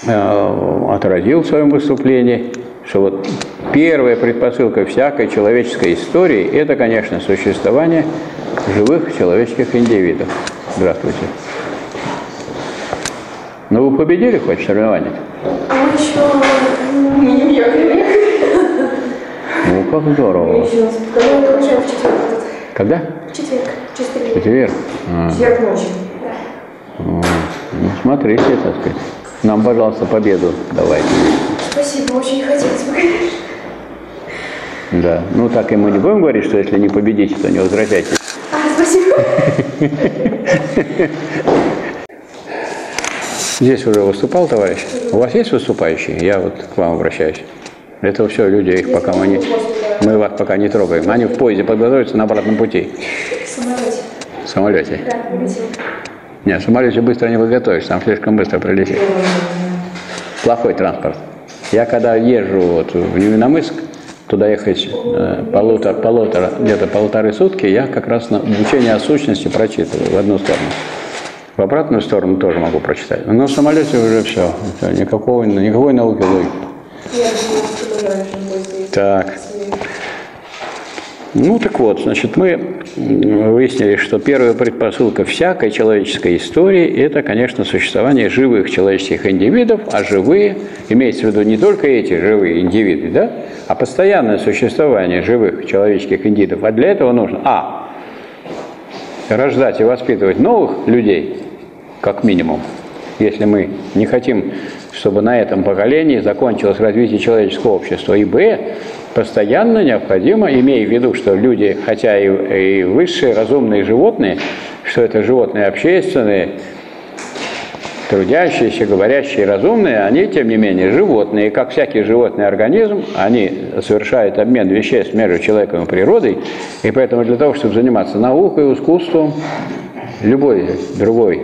э, отразил в своем выступлении, что вот первая предпосылка всякой человеческой истории – это, конечно, существование живых человеческих индивидов. Здравствуйте. Ну, вы победили хоть в соревнованиях? Мы еще не уехали. Ну, как здорово. Мы еще когда в четверг. Когда? В четверг. Через Четверг? А. Четверг ночью. Да. Ну, смотрите, так сказать. Нам, пожалуйста, победу давайте. Спасибо, очень хотелось бы, конечно. Да. Ну, так и мы не будем говорить, что если не победите, то не возвращайтесь. А, спасибо. Здесь уже выступал товарищ. У вас есть выступающие? Я вот к вам обращаюсь. Это все люди, их пока мы не, мы вас пока не трогаем. Они в поезде подготовятся на обратном пути. В самолете. В самолете. Да. Нет, в самолете быстро не подготовишься, там слишком быстро прилетит. Плохой транспорт. Я когда езжу вот в Невиномыск, туда ехать э, полутора, полутора, где-то полторы сутки, я как раз на учение о сущности прочитываю в одну сторону. В обратную сторону тоже могу прочитать. Но в самолете уже все. никакого, никакой науки логики. Так. Ну так вот, значит, мы выяснили, что первая предпосылка всякой человеческой истории – это, конечно, существование живых человеческих индивидов, а живые, имеется в виду не только эти живые индивиды, да, а постоянное существование живых человеческих индивидов. А для этого нужно, а, рождать и воспитывать новых людей, как минимум, если мы не хотим, чтобы на этом поколении закончилось развитие человеческого общества, и б, постоянно необходимо, имея в виду, что люди, хотя и, и высшие разумные животные, что это животные общественные, трудящиеся, говорящие, разумные, они, тем не менее, животные. И как всякий животный организм, они совершают обмен веществ между человеком и природой. И поэтому для того, чтобы заниматься наукой, искусством, любой другой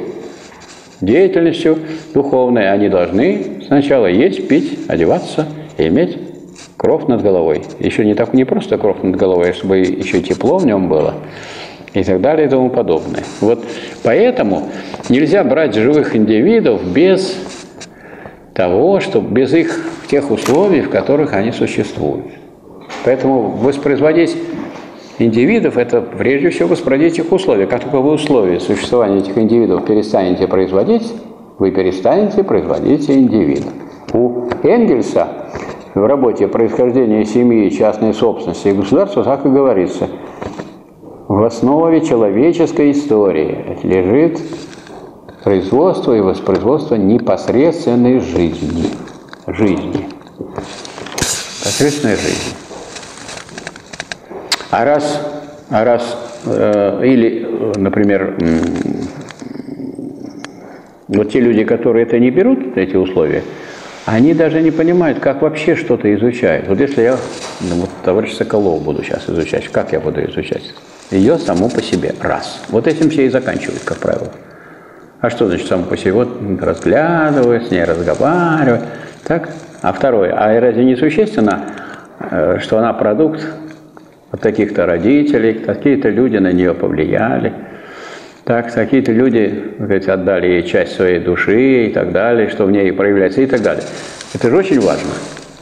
деятельностью духовной, они должны сначала есть, пить, одеваться иметь кров над головой. Еще не так не просто кров над головой, а чтобы еще тепло в нем было и так далее и тому подобное. Вот поэтому нельзя брать живых индивидов без того, что без их тех условий, в которых они существуют. Поэтому воспроизводить индивидов – это прежде всего воспроизводить их условия. Как только вы условия существования этих индивидов перестанете производить, вы перестанете производить индивидов. У Энгельса в работе «Происхождение семьи, частной собственности и государства» так и говорится. В основе человеческой истории лежит производство и воспроизводство непосредственной жизни. Жизни. Непосредственной жизни. А раз, а раз э, или, например, э, вот те люди, которые это не берут, эти условия, они даже не понимают, как вообще что-то изучают. Вот если я, ну, вот товарищ Соколов буду сейчас изучать, как я буду изучать? Ее само по себе. Раз. Вот этим все и заканчивают, как правило. А что значит само по себе? Вот разглядывать, с ней разговаривать. Так? А второе. А разве не существенно, э, что она продукт от таких-то родителей, какие-то люди на нее повлияли? Так, какие-то люди сказать, отдали ей часть своей души и так далее, что в ней проявляется и так далее. Это же очень важно.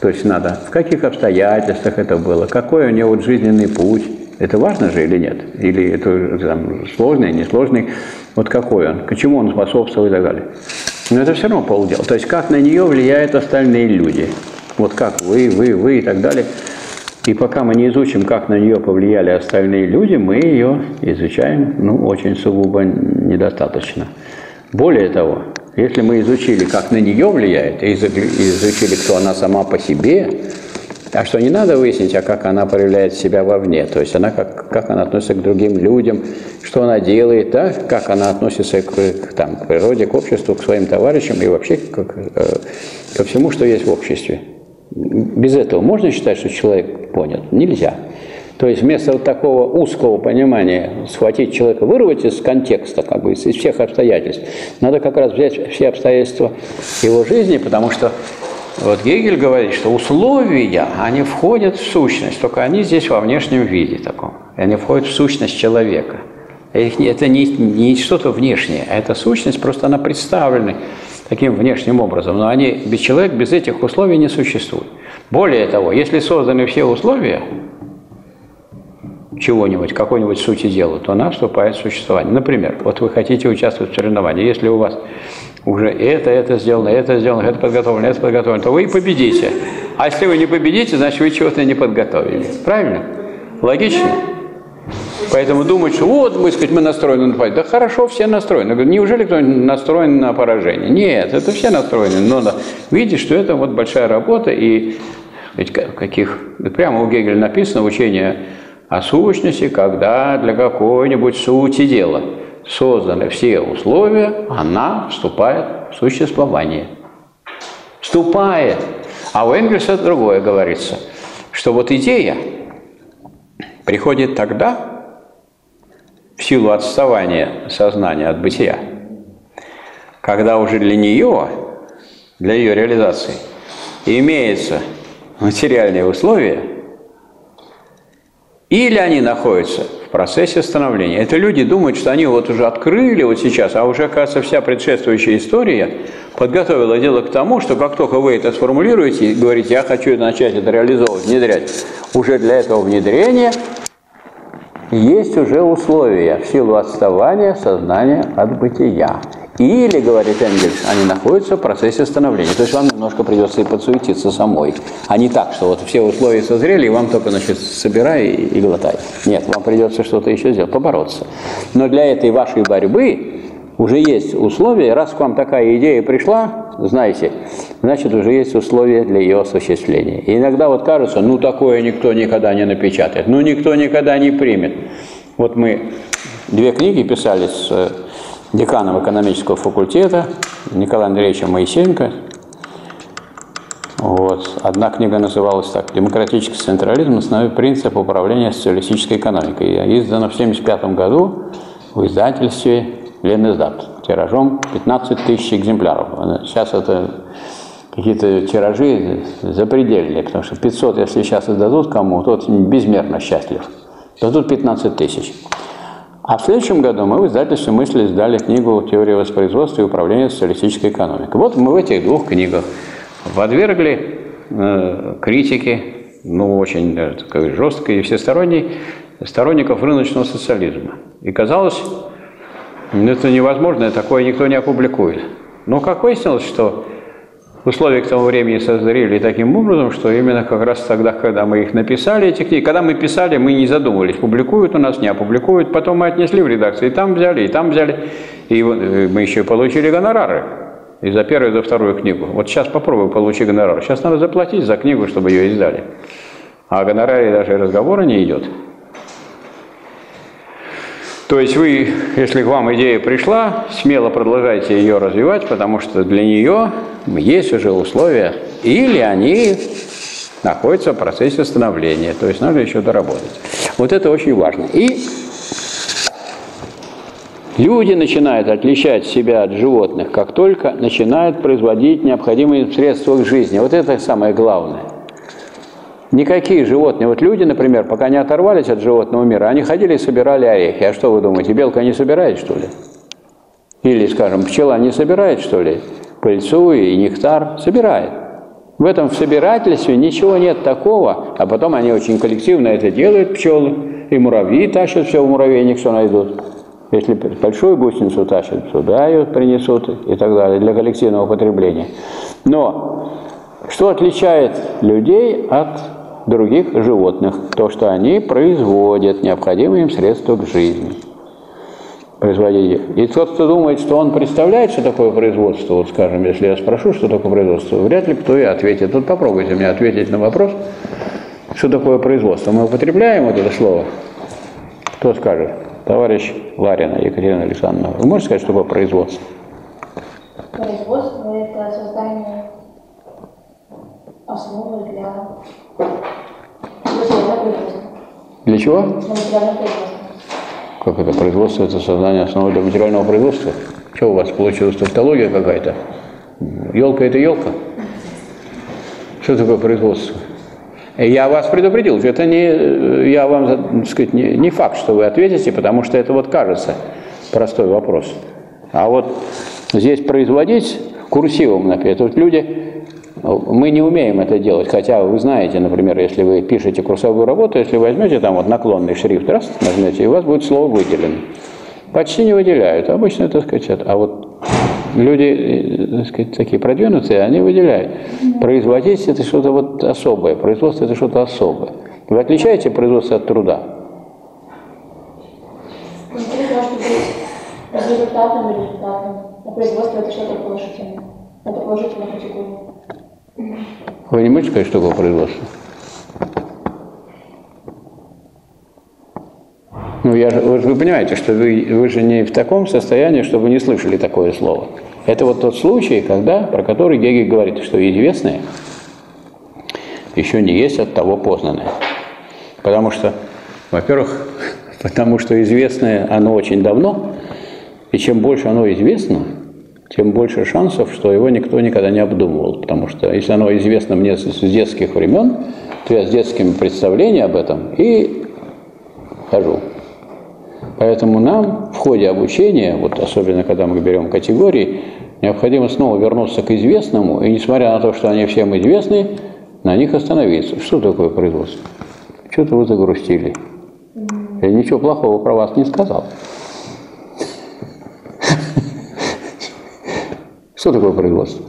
То есть надо, в каких обстоятельствах это было, какой у нее вот жизненный путь. Это важно же или нет? Или это там, сложный, несложный? Вот какой он, к чему он способствовал и так далее. Но это все равно полдела. То есть как на нее влияют остальные люди. Вот как вы, вы, вы и так далее. И пока мы не изучим, как на нее повлияли остальные люди, мы ее изучаем ну, очень сугубо недостаточно. Более того, Если мы изучили, как на нее влияет, и изучили, кто она сама по себе, а что не надо выяснить, а как она проявляет себя вовне, то есть она как, как она относится к другим людям, что она делает, да, как она относится к, к, там, к природе, к обществу, к своим товарищам и вообще к, э, ко всему, что есть в обществе. Без этого можно считать, что человек понят? Нельзя. То есть вместо вот такого узкого понимания схватить человека, вырвать из контекста, как бы из всех обстоятельств, надо как раз взять все обстоятельства его жизни, потому что вот Гегель говорит, что условия, они входят в сущность, только они здесь во внешнем виде таком. Они входят в сущность человека. Это не, не что-то внешнее, а это сущность, просто она представлена таким внешним образом. Но они, без человека без этих условий не существует. Более того, если созданы все условия, чего-нибудь, какой-нибудь сути дела, то она вступает в существование. Например, вот вы хотите участвовать в соревновании, если у вас уже это, это сделано, это сделано, это подготовлено, это подготовлено, то вы и победите. А если вы не победите, значит вы чего-то не подготовили. Правильно? Логично? Поэтому думать, что вот, мы, сказать, мы настроены на победу. Да хорошо, все настроены. Неужели кто-нибудь настроен на поражение? Нет, это все настроены. Но надо видеть, что это вот большая работа, и ведь каких... Прямо у Гегеля написано учение о сущности, когда для какой-нибудь сути дела созданы все условия, она вступает в существование. Вступает. А у Энгельса другое говорится, что вот идея приходит тогда, в силу отставания сознания от бытия, когда уже для нее, для ее реализации, имеются материальные условия – или они находятся в процессе становления. Это люди думают, что они вот уже открыли вот сейчас, а уже, оказывается, вся предшествующая история подготовила дело к тому, что как только вы это сформулируете и говорите, я хочу начать это реализовывать, внедрять, уже для этого внедрения есть уже условия в силу отставания сознания от бытия. Или, говорит Энгельс, они находятся в процессе становления. То есть вам немножко придется и подсуетиться самой. А не так, что вот все условия созрели, и вам только, значит, собирай и глотай. Нет, вам придется что-то еще сделать, побороться. Но для этой вашей борьбы уже есть условия. Раз к вам такая идея пришла, знаете, значит, уже есть условия для ее осуществления. И иногда вот кажется, ну, такое никто никогда не напечатает, ну, никто никогда не примет. Вот мы две книги писали с деканом экономического факультета Николаем Андреевичем Моисеенко. Вот. Одна книга называлась так «Демократический централизм. Основной принцип управления социалистической экономикой». Издана в 1975 году в издательстве Ленэздат тиражом 15 тысяч экземпляров. Сейчас это какие-то тиражи запредельные, потому что 500, если сейчас издадут кому, тот безмерно счастлив. Дадут 15 тысяч. А в следующем году мы в издательстве «Мысли» издали книгу «Теория воспроизводства и управления социалистической экономикой». Вот мы в этих двух книгах подвергли э, критике, ну, очень жесткой и всесторонней, сторонников рыночного социализма. И казалось, это невозможно, такое никто не опубликует. Но как выяснилось, что условия к тому времени созрели таким образом, что именно как раз тогда, когда мы их написали, эти книги, когда мы писали, мы не задумывались, публикуют у нас, не опубликуют, потом мы отнесли в редакцию, и там взяли, и там взяли, и э, мы еще получили гонорары и за первую, и за вторую книгу. Вот сейчас попробую получить гонорар. Сейчас надо заплатить за книгу, чтобы ее издали. А о гонораре даже разговора не идет. То есть вы, если к вам идея пришла, смело продолжайте ее развивать, потому что для нее есть уже условия, или они находятся в процессе становления, то есть надо еще доработать. Вот это очень важно. И люди начинают отличать себя от животных, как только начинают производить необходимые средства к жизни. Вот это самое главное. Никакие животные, вот люди, например, пока не оторвались от животного мира, они ходили и собирали орехи. А что вы думаете, белка не собирает, что ли? Или, скажем, пчела не собирает, что ли? Пыльцу и нектар собирает. В этом в собирательстве ничего нет такого, а потом они очень коллективно это делают, пчелы, и муравьи тащат все в муравейник, что найдут. Если большую гусеницу тащат, сюда ее принесут и так далее, для коллективного потребления. Но что отличает людей от других животных, то, что они производят необходимые им средства к жизни. производить. И тот, кто думает, что он представляет, что такое производство, вот скажем, если я спрошу, что такое производство, вряд ли кто и ответит. Тут попробуйте мне ответить на вопрос, что такое производство. Мы употребляем вот это слово? Кто скажет? Товарищ Ларина Екатерина Александровна, вы можете сказать, что такое производство? Производство – это создание основы для. Для чего? Как это производство, это создание основы для материального производства? Что у вас получилась тавтология какая-то? Елка это елка? Что такое производство? Я вас предупредил, это не, я вам, так сказать, не, не факт, что вы ответите, потому что это вот кажется простой вопрос. А вот здесь производить курсивом написано. Вот люди, мы не умеем это делать, хотя вы знаете, например, если вы пишете курсовую работу, если возьмете там вот наклонный шрифт, раз нажмете, и у вас будет слово выделено. Почти не выделяют, обычно, так сказать, это. а вот люди, так сказать, такие продвинутые, они выделяют. Производить это что-то вот особое, производство это что-то особое. Вы отличаете производство от труда? Труд может быть результатом или результатом. А производство – это что-то положительное. Это положительная категория. Вы не можете сказать, что такое производство? Ну, я вы вы понимаете, что вы, вы же не в таком состоянии, что вы не слышали такое слово. Это вот тот случай, когда, про который Гегель говорит, что известное еще не есть от того познанное. Потому что, во-первых, потому что известное оно очень давно, и чем больше оно известно, тем больше шансов, что его никто никогда не обдумывал. Потому что если оно известно мне с детских времен, то я с детскими представлениями об этом и хожу. Поэтому нам в ходе обучения, вот особенно когда мы берем категории, необходимо снова вернуться к известному, и несмотря на то, что они всем известны, на них остановиться. Что такое производство? Что-то вы загрустили. Я ничего плохого про вас не сказал. Что такое производство?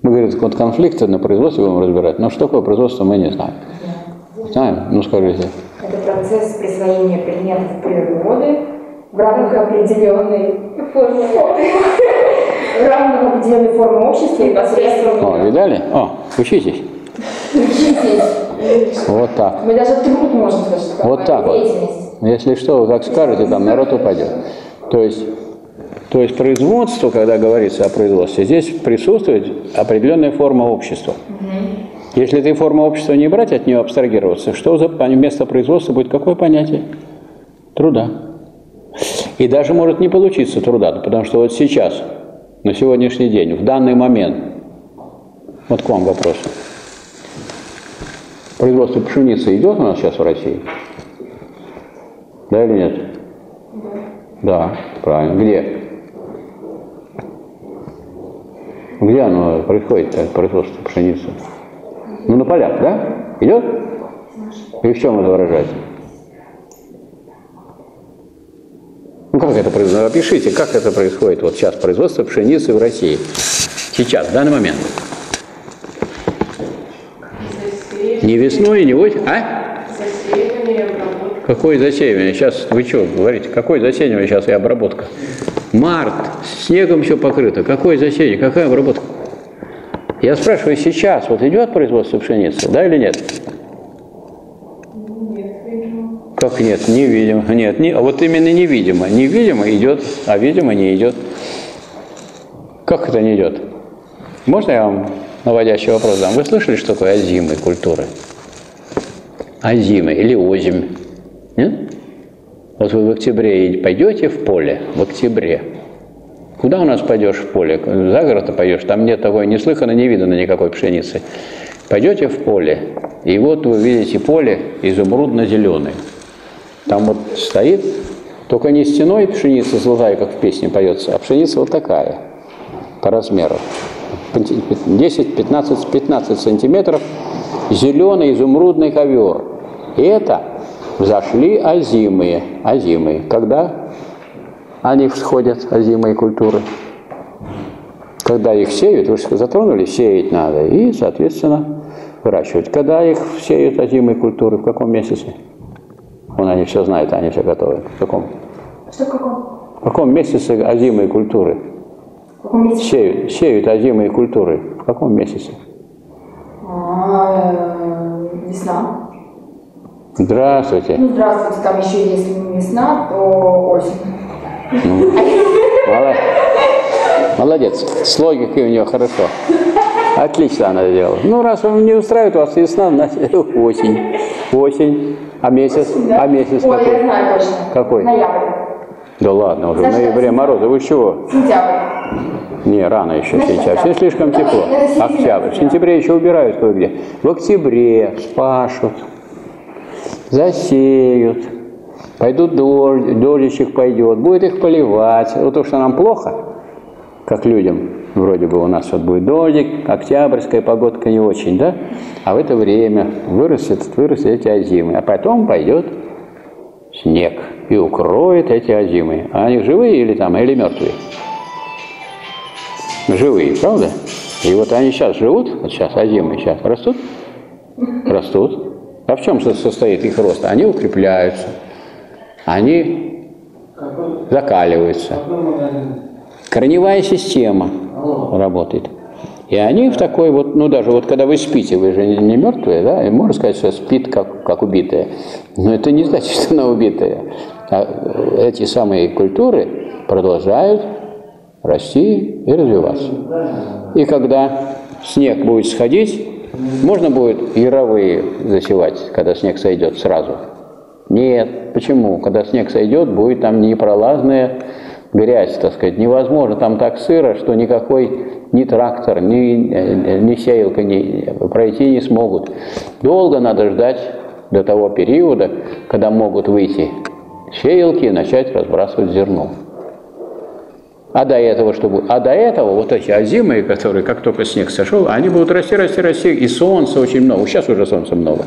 Мы говорим, вот конфликты на производстве будем разбирать, но что такое производство, мы не знаем. Знаем? Ну скажите. Это процесс присвоения предметов природы в рамках определенной Форма. в рамках определенной формы общества и посредством О, видали? О, учитесь. учитесь. Вот так. Мы даже труд можно сказать, что Вот так вот. Если что, вы как скажете, там народ упадет. То есть, то есть производство, когда говорится о производстве, здесь присутствует определенная форма общества. Если этой формы общества не брать, от нее абстрагироваться, что за место производства будет какое понятие? Труда. И даже может не получиться труда, потому что вот сейчас, на сегодняшний день, в данный момент, вот к вам вопрос. Производство пшеницы идет у нас сейчас в России? Да или нет? Да, правильно. Где? Где оно происходит, это производство пшеницы? Ну, на полях, да? Идет? И в чем это выражается? Ну, как это происходит? Опишите, как это происходит вот сейчас, производство пшеницы в России. Сейчас, в данный момент. Не весной, не осенью, а? Какое засеивание? Сейчас вы что говорите? Какое засеивание сейчас и обработка? Март, снегом все покрыто. Какое засеяние? Какая обработка? Я спрашиваю, сейчас вот идет производство пшеницы, да или нет? Как нет? Невидимо. Нет, не, вот именно невидимо. Невидимо идет, а видимо не идет. Как это не идет? Можно я вам наводящий вопрос дам? Вы слышали, что такое озимы культуры? Озимы или озимь? Вот вы в октябре пойдете в поле, в октябре. Куда у нас пойдешь в поле? За город пойдешь, там нет такой, не слыхано, не видно никакой пшеницы. Пойдете в поле, и вот вы видите поле изумрудно-зеленое. Там вот стоит, только не стеной пшеница золотая, как в песне поется, а пшеница вот такая, по размеру. 10, 15, 15 сантиметров, зеленый изумрудный ковер. И это взошли озимые. Озимые. Когда они всходят, озимые культуры? Когда их сеют, вы же затронули, сеять надо, и, соответственно, выращивать. Когда их сеют озимые культуры, в каком месяце? Вон они все знают, они все готовы. В каком? Что в каком? В каком месяце озимые культуры? В каком месяце? Сеют, сеют озимые культуры. В каком месяце? А, э, весна. Здравствуйте. Ну, здравствуйте, там еще если не весна, то осень. Молодец. Молодец. С логикой у нее хорошо. Отлично она сделала. Ну, раз вам не устраивает вас весна, значит осень. Осень. А месяц? А месяц Ой, я какой? знаю точно. Какой? Ноябрь. Да ладно, уже в Значит, ноябре сентябрь. морозы. Вы чего? Сентябрь. Не, рано еще Значит, сейчас. Все слишком Ну, тепло. Октябрь. В сентябре еще убирают кое-где. В октябре спашут, засеют, пойдут дождь, дождичек пойдет, будет их поливать. Вот то, что нам плохо, как людям, вроде бы у нас вот будет дождик, октябрьская погодка не очень, да? А в это время вырастет, вырастет эти озимы. А потом пойдет снег и укроет эти озимы. А они живые или там, или мертвые? Живые, правда? И вот они сейчас живут, вот сейчас озимы сейчас растут, растут. А в чем со- состоит их рост? Они укрепляются, они закаливаются. Корневая система работает. И они в такой вот, ну даже вот когда вы спите, вы же не, не мертвые, да, и можно сказать, что спит как, как убитая. Но это не значит, что она убитая. А э, эти самые культуры продолжают расти и развиваться. И когда снег будет сходить, можно будет яровые засевать, когда снег сойдет сразу. Нет. Почему? Когда снег сойдет, будет там непролазная грязь, так сказать. Невозможно. Там так сыро, что никакой ни трактор, ни, э, ни сеялка не, пройти не смогут. Долго надо ждать до того периода, когда могут выйти сеялки и начать разбрасывать зерно. А до этого что будет? А до этого вот эти озимые, которые, как только снег сошел, они будут расти, расти, расти, и солнца очень много. Сейчас уже солнца много.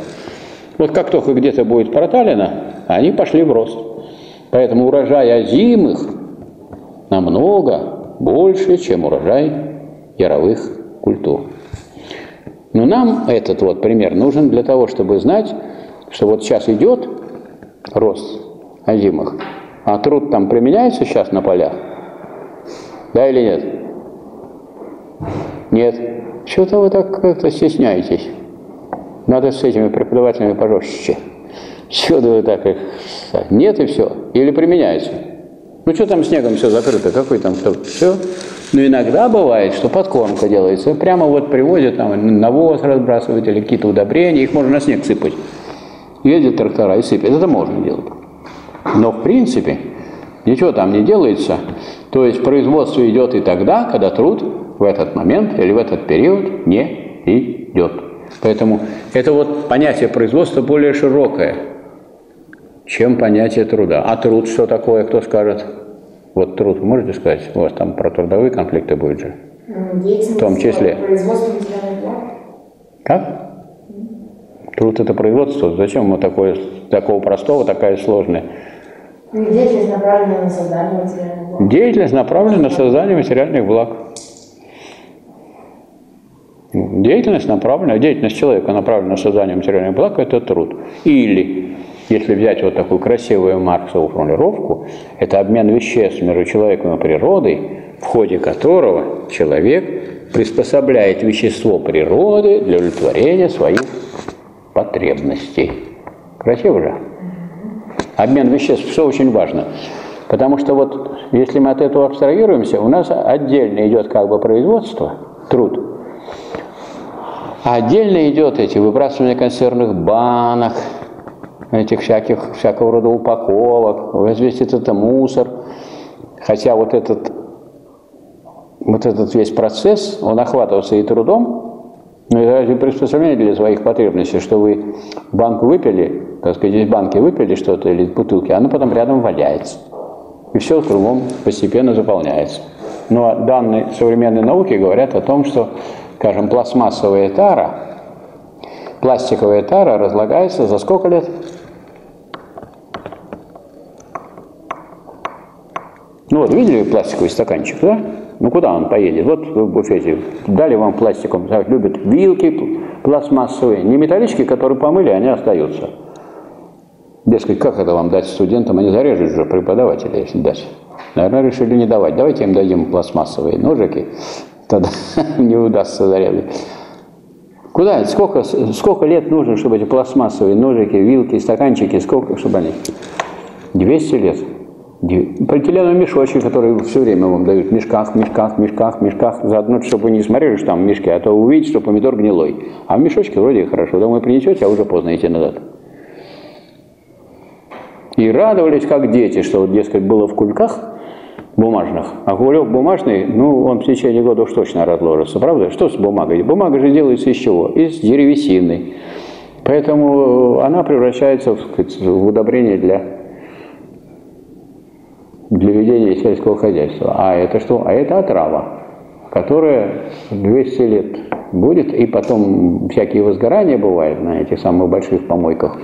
Вот как только где-то будет проталено, они пошли в рост. Поэтому урожай озимых намного больше, чем урожай яровых культур. Но нам этот вот пример нужен для того, чтобы знать, что вот сейчас идет рост озимых, а труд там применяется сейчас на полях, да или нет? Нет. Что-то вы так как-то стесняетесь. Надо с этими преподавателями пожестче. Чего вы так их... Нет и все. Или применяется. Ну что там снегом все закрыто? Какой там кто? Все. Но иногда бывает, что подкормка делается. Прямо вот привозят там навоз разбрасывают или какие-то удобрения. Их можно на снег сыпать. Ездят трактора и сыпят. Это можно делать. Но в принципе ничего там не делается. То есть производство идет и тогда, когда труд в этот момент или в этот период не идет. Поэтому это вот понятие производства более широкое, чем понятие труда. А труд что такое, кто скажет? Вот труд, вы можете сказать? У вас там про трудовые конфликты будет же. В том числе. Как? Труд это производство. Зачем мы такое, такого простого, такая сложная? Ну, Деятельность направлена на создание материальных благ. Деятельность направлена на создание материальных благ. Деятельность направлена, деятельность человека направлена на создание материальных благ – это труд. Или, если взять вот такую красивую марксовую формулировку, это обмен веществ между человеком и природой, в ходе которого человек приспособляет вещество природы для удовлетворения своих потребностей. Красиво же? Обмен веществ, все очень важно. Потому что вот если мы от этого абстрагируемся, у нас отдельно идет как бы производство, труд, а отдельно идет эти выбрасывания консервных банок, этих всяких, всякого рода упаковок, весь это мусор. Хотя вот этот, вот этот весь процесс, он охватывается и трудом, но и разве приспособление для своих потребностей, что вы банку выпили, так сказать, из банки выпили что-то или бутылки, оно потом рядом валяется. И все кругом постепенно заполняется. Но данные современной науки говорят о том, что, скажем, пластмассовая тара, пластиковая тара разлагается за сколько лет? Ну вот, видели пластиковый стаканчик, да? Ну куда он поедет? Вот в буфете дали вам пластиком, так, любят вилки пластмассовые, не металлические, которые помыли, они остаются. Дескать, как это вам дать студентам? Они зарежут же преподавателя, если дать. Наверное, решили не давать. Давайте им дадим пластмассовые ножики, тогда не удастся зарезать. Куда? Сколько, сколько лет нужно, чтобы эти пластмассовые ножики, вилки, стаканчики, сколько, чтобы они? 200 лет. Полиэтиленовый мешочек, который все время вам дают в мешках, в мешках, в мешках, в мешках. Заодно, чтобы вы не смотрели, что там в мешке, а то увидите, что помидор гнилой. А в мешочке вроде хорошо. Домой принесете, а уже поздно идти назад. И радовались, как дети, что вот, дескать, было в кульках бумажных, а кулек бумажный, ну, он в течение года уж точно разложится, правда? Что с бумагой? Бумага же делается из чего? Из деревесины. Поэтому она превращается сказать, в удобрение для, для ведения сельского хозяйства. А это что? А это отрава, которая 200 лет будет, и потом всякие возгорания бывают на этих самых больших помойках.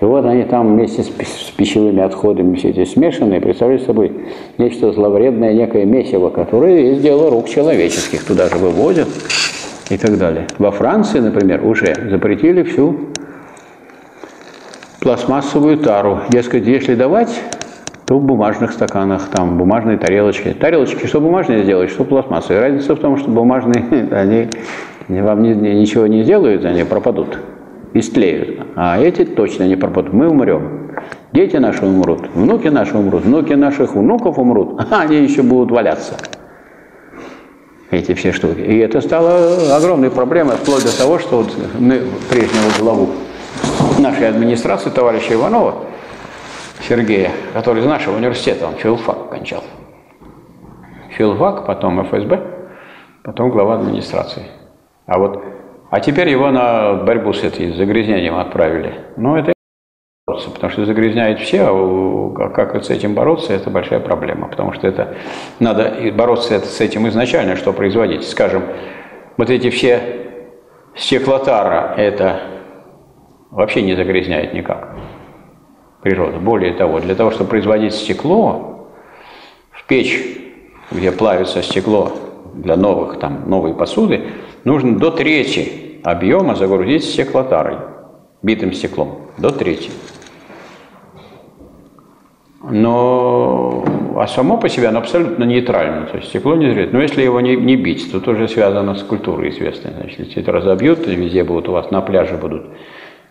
И вот они там вместе с пищевыми отходами все эти смешанные, представляете собой нечто зловредное, некое месиво, которое есть дело рук человеческих, туда же вывозят и так далее. Во Франции, например, уже запретили всю пластмассовую тару. Дескать, если давать, то в бумажных стаканах, там, бумажные тарелочки. Тарелочки, что бумажные сделать, что пластмассовые. Разница в том, что бумажные, они вам ничего не сделают, они пропадут, истлеют. А эти точно не пропадут. Мы умрем. Дети наши умрут, внуки наши умрут, внуки наших внуков умрут, а они еще будут валяться. Эти все штуки. И это стало огромной проблемой, вплоть до того, что вот мы, прежнего главу нашей администрации, товарища Иванова, Сергея, который из нашего университета, он филфак кончал. Филфак, потом ФСБ, потом глава администрации. А вот, а теперь его на борьбу с этим загрязнением отправили. Ну, это потому что загрязняют все, а как с этим бороться, это большая проблема, потому что это надо бороться с этим изначально, что производить. Скажем, вот эти все стеклотара, это вообще не загрязняет никак природу. Более того, для того, чтобы производить стекло, в печь, где плавится стекло для новых, там, новой посуды, нужно до трети объема загрузить стеклотарой, битым стеклом, до трети. Но, а само по себе оно абсолютно нейтрально, то есть стекло не зреет. Но если его не, не бить, то тоже связано с культурой известной. Значит, если это разобьют, везде будут у вас на пляже будут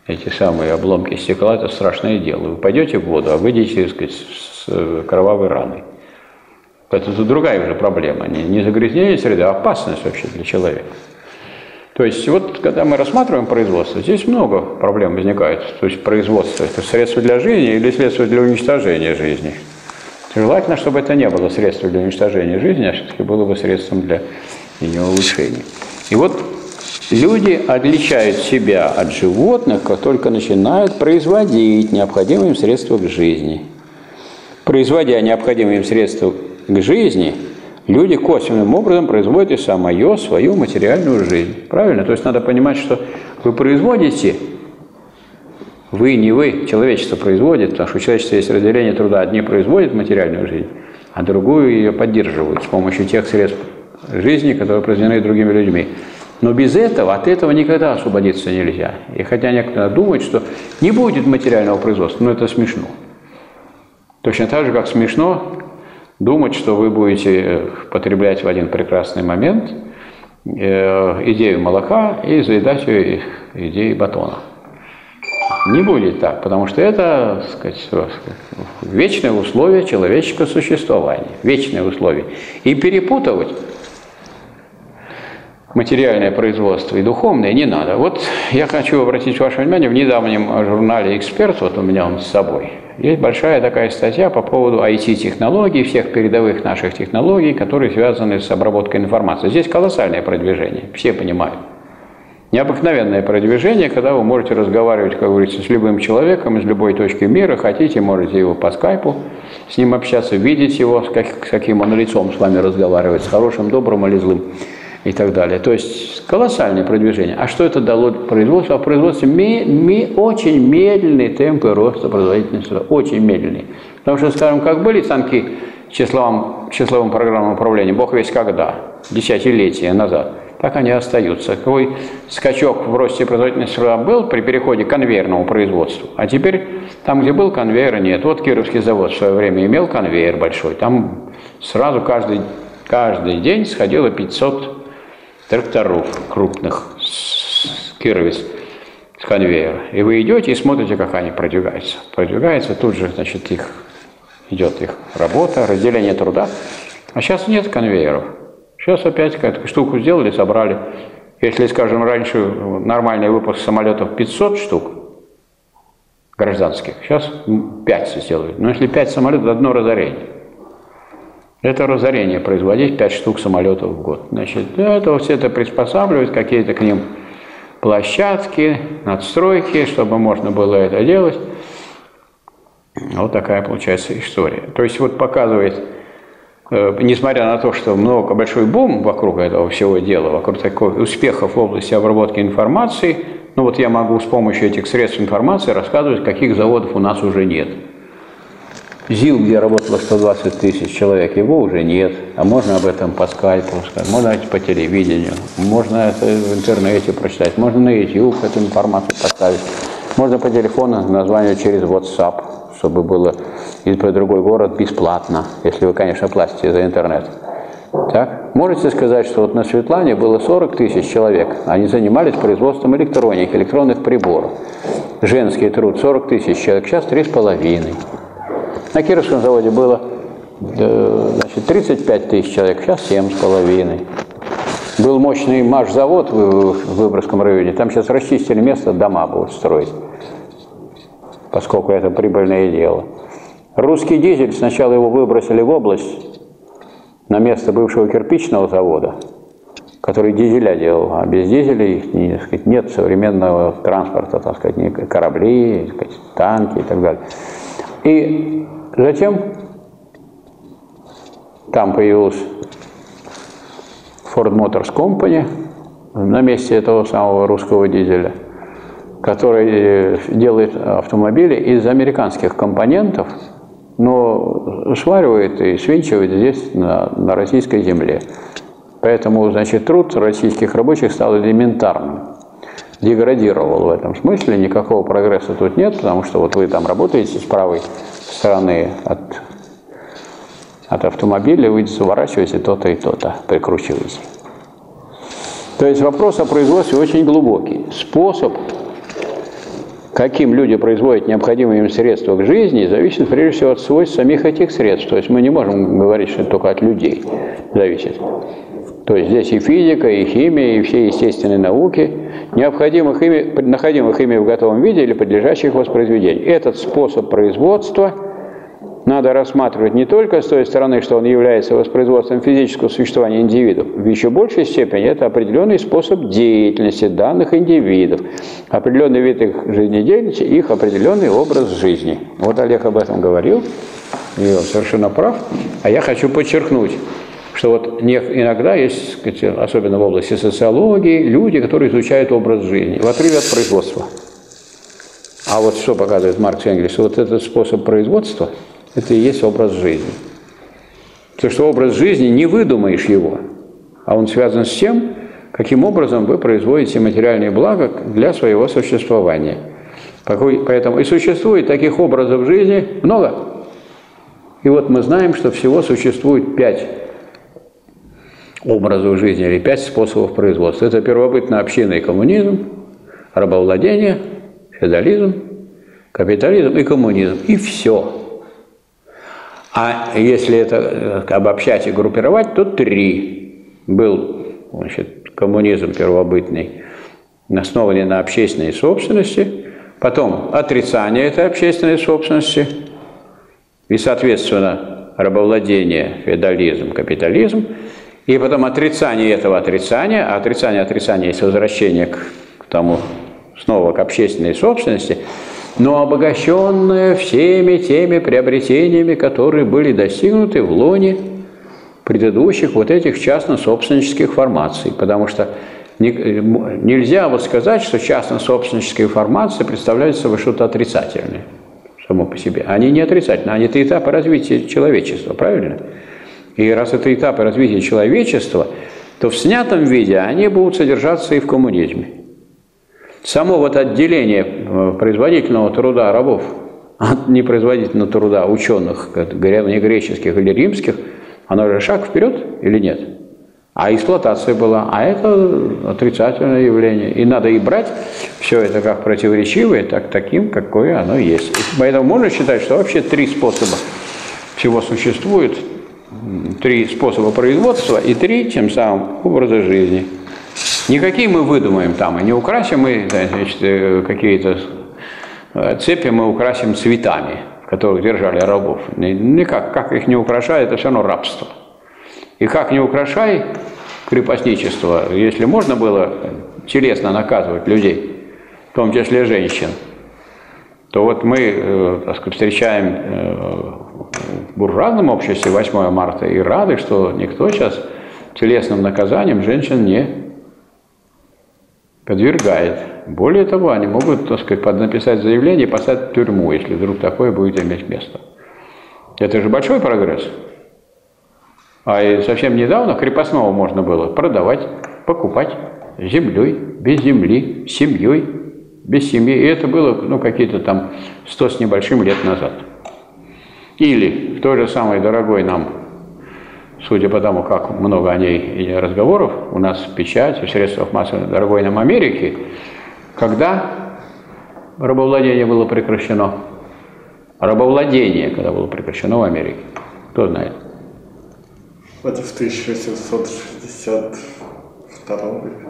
эти самые обломки стекла, это страшное дело. Вы пойдете в воду, а выйдете, так сказать, с кровавой раной. Это другая уже проблема. Не, не загрязнение среды, а опасность вообще для человека. То есть вот когда мы рассматриваем производство, здесь много проблем возникает. То есть производство – это средство для жизни или средство для уничтожения жизни. Желательно, чтобы это не было средством для уничтожения жизни, а все-таки было бы средством для ее улучшения. И вот люди отличают себя от животных, как только начинают производить необходимые им средства к жизни. Производя необходимые им средства к жизни, люди косвенным образом производят и самое свою материальную жизнь. Правильно? То есть надо понимать, что вы производите, вы не вы, человечество производит, потому что у человечества есть разделение труда. Одни производят материальную жизнь, а другую ее поддерживают с помощью тех средств жизни, которые произведены другими людьми. Но без этого, от этого никогда освободиться нельзя. И хотя некоторые думают, что не будет материального производства, но это смешно. Точно так же, как смешно думать, что вы будете э, потреблять в один прекрасный момент э, идею молока и заедать ее идеей батона. Не будет так, потому что это, сказать, вечное условие человеческого существования, вечное условие. И перепутывать материальное производство и духовное не надо. Вот я хочу обратить ваше внимание, в недавнем журнале «Эксперт», вот у меня он с собой, есть большая такая статья по поводу IT-технологий, всех передовых наших технологий, которые связаны с обработкой информации. Здесь колоссальное продвижение, все понимают. Необыкновенное продвижение, когда вы можете разговаривать, как говорится, с любым человеком из любой точки мира, хотите, можете его по скайпу, с ним общаться, видеть его, с, как, с каким он лицом с вами разговаривает, с хорошим, добрым или злым и так далее. То есть колоссальное продвижение. А что это дало производству? А в производстве ми, ми, очень медленные темпы роста производительности, очень медленные. Потому что, скажем, как были станки числовым, числовым программным управлением, бог весь когда, десятилетия назад, так они остаются. Какой скачок в росте производительности труда был при переходе к конвейерному производству, а теперь там, где был конвейер, нет. Вот Кировский завод в свое время имел конвейер большой, там сразу каждый, каждый день сходило 500 тракторов крупных с Кировец с конвейера. И вы идете и смотрите, как они продвигаются. Продвигаются, тут же, значит, их идет их работа, разделение труда. А сейчас нет конвейеров. Сейчас опять какую-то штуку сделали, собрали. Если, скажем, раньше нормальный выпуск самолетов 500 штук гражданских, сейчас 5 сделают. Но если 5 самолетов, одно разорение. Это разорение производить 5 штук самолетов в год. Значит, это все это приспосабливают, какие-то к ним площадки, надстройки, чтобы можно было это делать. Вот такая получается история. То есть вот показывает, э, несмотря на то, что много большой бум вокруг этого всего дела, вокруг таких успехов в области обработки информации, ну вот я могу с помощью этих средств информации рассказывать, каких заводов у нас уже нет. ЗИЛ, где работало 120 тысяч человек, его уже нет. А можно об этом по скайпу сказать, можно по телевидению, можно это в интернете прочитать, можно на YouTube эту информацию поставить, можно по телефону названию через WhatsApp чтобы было из другой город бесплатно, если вы, конечно, платите за интернет. Так? Можете сказать, что вот на Светлане было 40 тысяч человек, они занимались производством электроники, электронных приборов. Женский труд 40 тысяч человек, сейчас 3,5. На Кировском заводе было значит, 35 тысяч человек, сейчас 7,5. Был мощный маш-завод в Выборгском районе, там сейчас расчистили место, дома будут строить поскольку это прибыльное дело. Русский дизель, сначала его выбросили в область, на место бывшего кирпичного завода, который дизеля делал, а без дизелей не, сказать, нет современного транспорта, так сказать, корабли, так сказать, танки и так далее. И затем там появился Ford Motors Company на месте этого самого русского дизеля – который э, делает автомобили из американских компонентов, но сваривает и свинчивает здесь, на, на российской земле. Поэтому, значит, труд российских рабочих стал элементарным. Деградировал в этом смысле, никакого прогресса тут нет, потому что вот вы там работаете с правой стороны от, от автомобиля, вы заворачиваете то-то и то-то, прикручиваете. То есть вопрос о производстве очень глубокий. Способ каким люди производят необходимые им средства к жизни, зависит прежде всего от свойств самих этих средств. То есть мы не можем говорить, что это только от людей зависит. То есть здесь и физика, и химия, и все естественные науки, необходимых ими, находимых ими в готовом виде или подлежащих воспроизведению. Этот способ производства – надо рассматривать не только с той стороны, что он является воспроизводством физического существования индивидов, в еще большей степени это определенный способ деятельности данных индивидов, определенный вид их жизнедеятельности, их определенный образ жизни. Вот Олег об этом говорил, и он совершенно прав. А я хочу подчеркнуть, что вот иногда есть, сказать, особенно в области социологии, люди, которые изучают образ жизни в отрыве от производства. А вот что показывает Маркс и Энгельс? Вот этот способ производства – это и есть образ жизни. Потому что образ жизни не выдумаешь его, а он связан с тем, каким образом вы производите материальные блага для своего существования. Поэтому и существует таких образов жизни много. И вот мы знаем, что всего существует пять образов жизни или пять способов производства. Это первобытно-общинный коммунизм, рабовладение, феодализм, капитализм и коммунизм. И все. А если это э, обобщать и группировать, то три. Был значит, коммунизм первобытный, основанный на общественной собственности, потом отрицание этой общественной собственности и, соответственно, рабовладение, феодализм, капитализм, и потом отрицание этого отрицания, а отрицание отрицания есть возвращение к, тому, снова к общественной собственности – но обогащенная всеми теми приобретениями, которые были достигнуты в лоне предыдущих вот этих частно-собственнических формаций. Потому что нельзя вот сказать, что частно-собственнические формации представляют собой что-то отрицательное. само по себе. Они не отрицательны, они это этапы развития человечества, правильно? И раз это этапы развития человечества, то в снятом виде они будут содержаться и в коммунизме. Само вот отделение э, производительного труда рабов от непроизводительного труда ученых, не греческих или римских, оно же шаг вперед или нет? А эксплуатация была, а это отрицательное явление. И надо и брать все это как противоречивое, так таким, какое оно есть. Поэтому можно считать, что вообще три способа всего существует, три способа производства и три, тем самым, образа жизни. Никакие мы выдумаем там, и не украсим мы э, какие-то э, цепи, мы украсим цветами, в которых держали рабов. Никак, как их не украшает, это все равно рабство. И как не украшай крепостничество, если можно было телесно наказывать людей, в том числе женщин, то вот мы, э, так сказать, встречаем в буржуазном обществе 8 марта и рады, что никто сейчас телесным наказанием женщин не подвергает. Более того, они могут, так сказать, написать заявление и поставить в тюрьму, если вдруг такое будет иметь место. Это же большой прогресс. А и совсем недавно крепостного можно было продавать, покупать землей, без земли, семьей, без семьи. И это было ну, какие-то там сто с небольшим лет назад. Или в той же самой дорогой нам судя по тому, как много о ней разговоров у нас в печати, в средствах массовой дорогой нам Америки, когда рабовладение было прекращено? Рабовладение, когда было прекращено в Америке. Кто знает? Это в 1862 веке.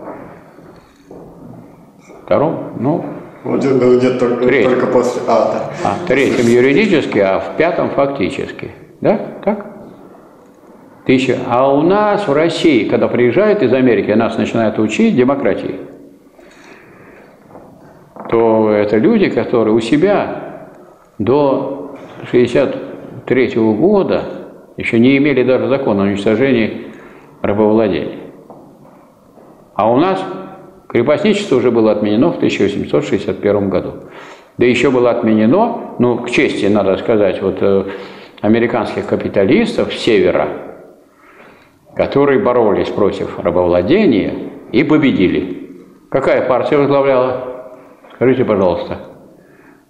Втором? Ну, вот, ну, нет, только, третьем. только после... А, да. А, в третьем юридически, а в пятом фактически. Да? Так? Тысяча. А у нас в России, когда приезжают из Америки, нас начинают учить демократии, то это люди, которые у себя до 63 -го года еще не имели даже закона о уничтожении рабовладения. А у нас крепостничество уже было отменено в 1861 году. Да еще было отменено, ну, к чести надо сказать, вот э, американских капиталистов севера, которые боролись против рабовладения и победили. Какая партия возглавляла? Скажите, пожалуйста.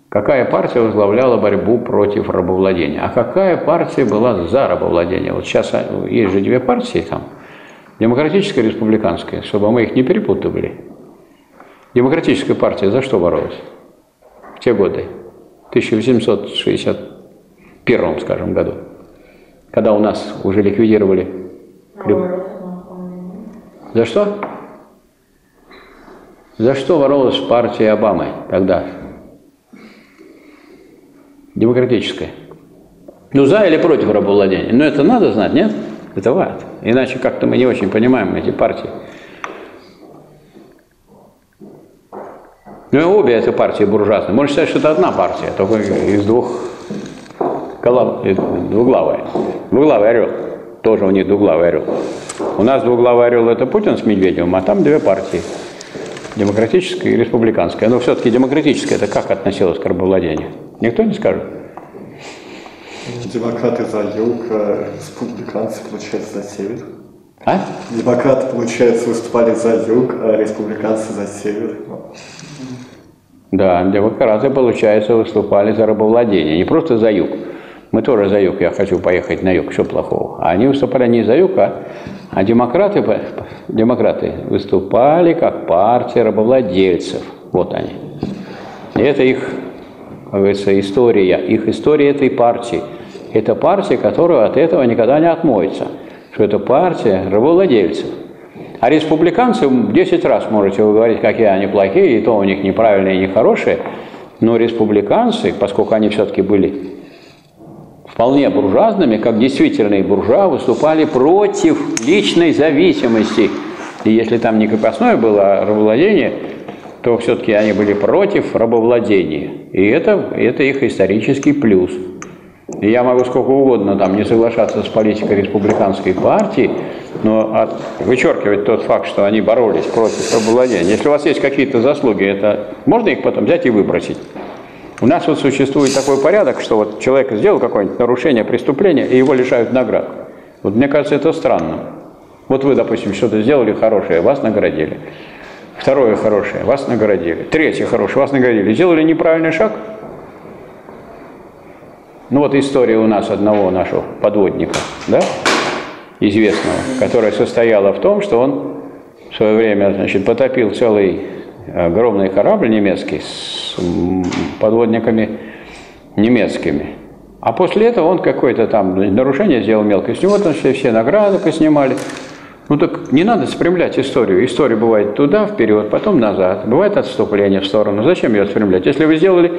Какая партия возглавляла борьбу против рабовладения? А какая партия была за рабовладение? Вот сейчас а, есть же две партии там. Демократическая и республиканская, чтобы мы их не перепутывали. Демократическая партия за что боролась в те годы? В 1861, скажем, году, когда у нас уже ликвидировали за что? За что боролась партия Обамы тогда? Демократическая. Ну, за или против рабовладения? Ну, это надо знать, нет? Это важно. Иначе как-то мы не очень понимаем эти партии. Ну, и обе эти партии буржуазные. Можно считать, что это одна партия, только из двух голов, двуглавая. Двуглавый орел тоже у них двуглавый орел. У нас двуглавый орел это Путин с Медведевым, а там две партии. Демократическая и республиканская. Но все-таки демократическая это как относилось к рабовладению? Никто не скажет. Демократы за юг, а республиканцы, получается, за север. А? Демократы, получается, выступали за юг, а республиканцы за север. Да, демократы, получается, выступали за рабовладение. Не просто за юг, мы тоже за юг, я хочу поехать на юг, что плохого. А они выступали не за юг, а, а демократы, демократы выступали как партия рабовладельцев. Вот они. И это их, как говорится, история. Их история этой партии. Это партия, которая от этого никогда не отмоется. Что это партия рабовладельцев. А республиканцы 10 раз можете говорить, какие они плохие, и то у них неправильные и нехорошие. Но республиканцы, поскольку они все-таки были вполне буржуазными, как действительные буржуа, выступали против личной зависимости. И если там не крепостное было рабовладение, то все-таки они были против рабовладения. И это, это их исторический плюс. И я могу сколько угодно там не соглашаться с политикой республиканской партии, но от, вычеркивать тот факт, что они боролись против рабовладения. Если у вас есть какие-то заслуги, это можно их потом взять и выбросить. У нас вот существует такой порядок, что вот человек сделал какое-нибудь нарушение, преступление, и его лишают наград. Вот мне кажется, это странно. Вот вы, допустим, что-то сделали хорошее, вас наградили. Второе хорошее, вас наградили. Третье хорошее, вас наградили. Сделали неправильный шаг. Ну вот история у нас одного нашего подводника, да, известного, которая состояла в том, что он в свое время, значит, потопил целый огромный корабль немецкий с подводниками немецкими. А после этого он какое-то там нарушение сделал мелкое. С него там все, все награды поснимали. Ну так не надо спрямлять историю. История бывает туда, вперед, потом назад. Бывает отступление в сторону. Зачем ее спрямлять? Если вы сделали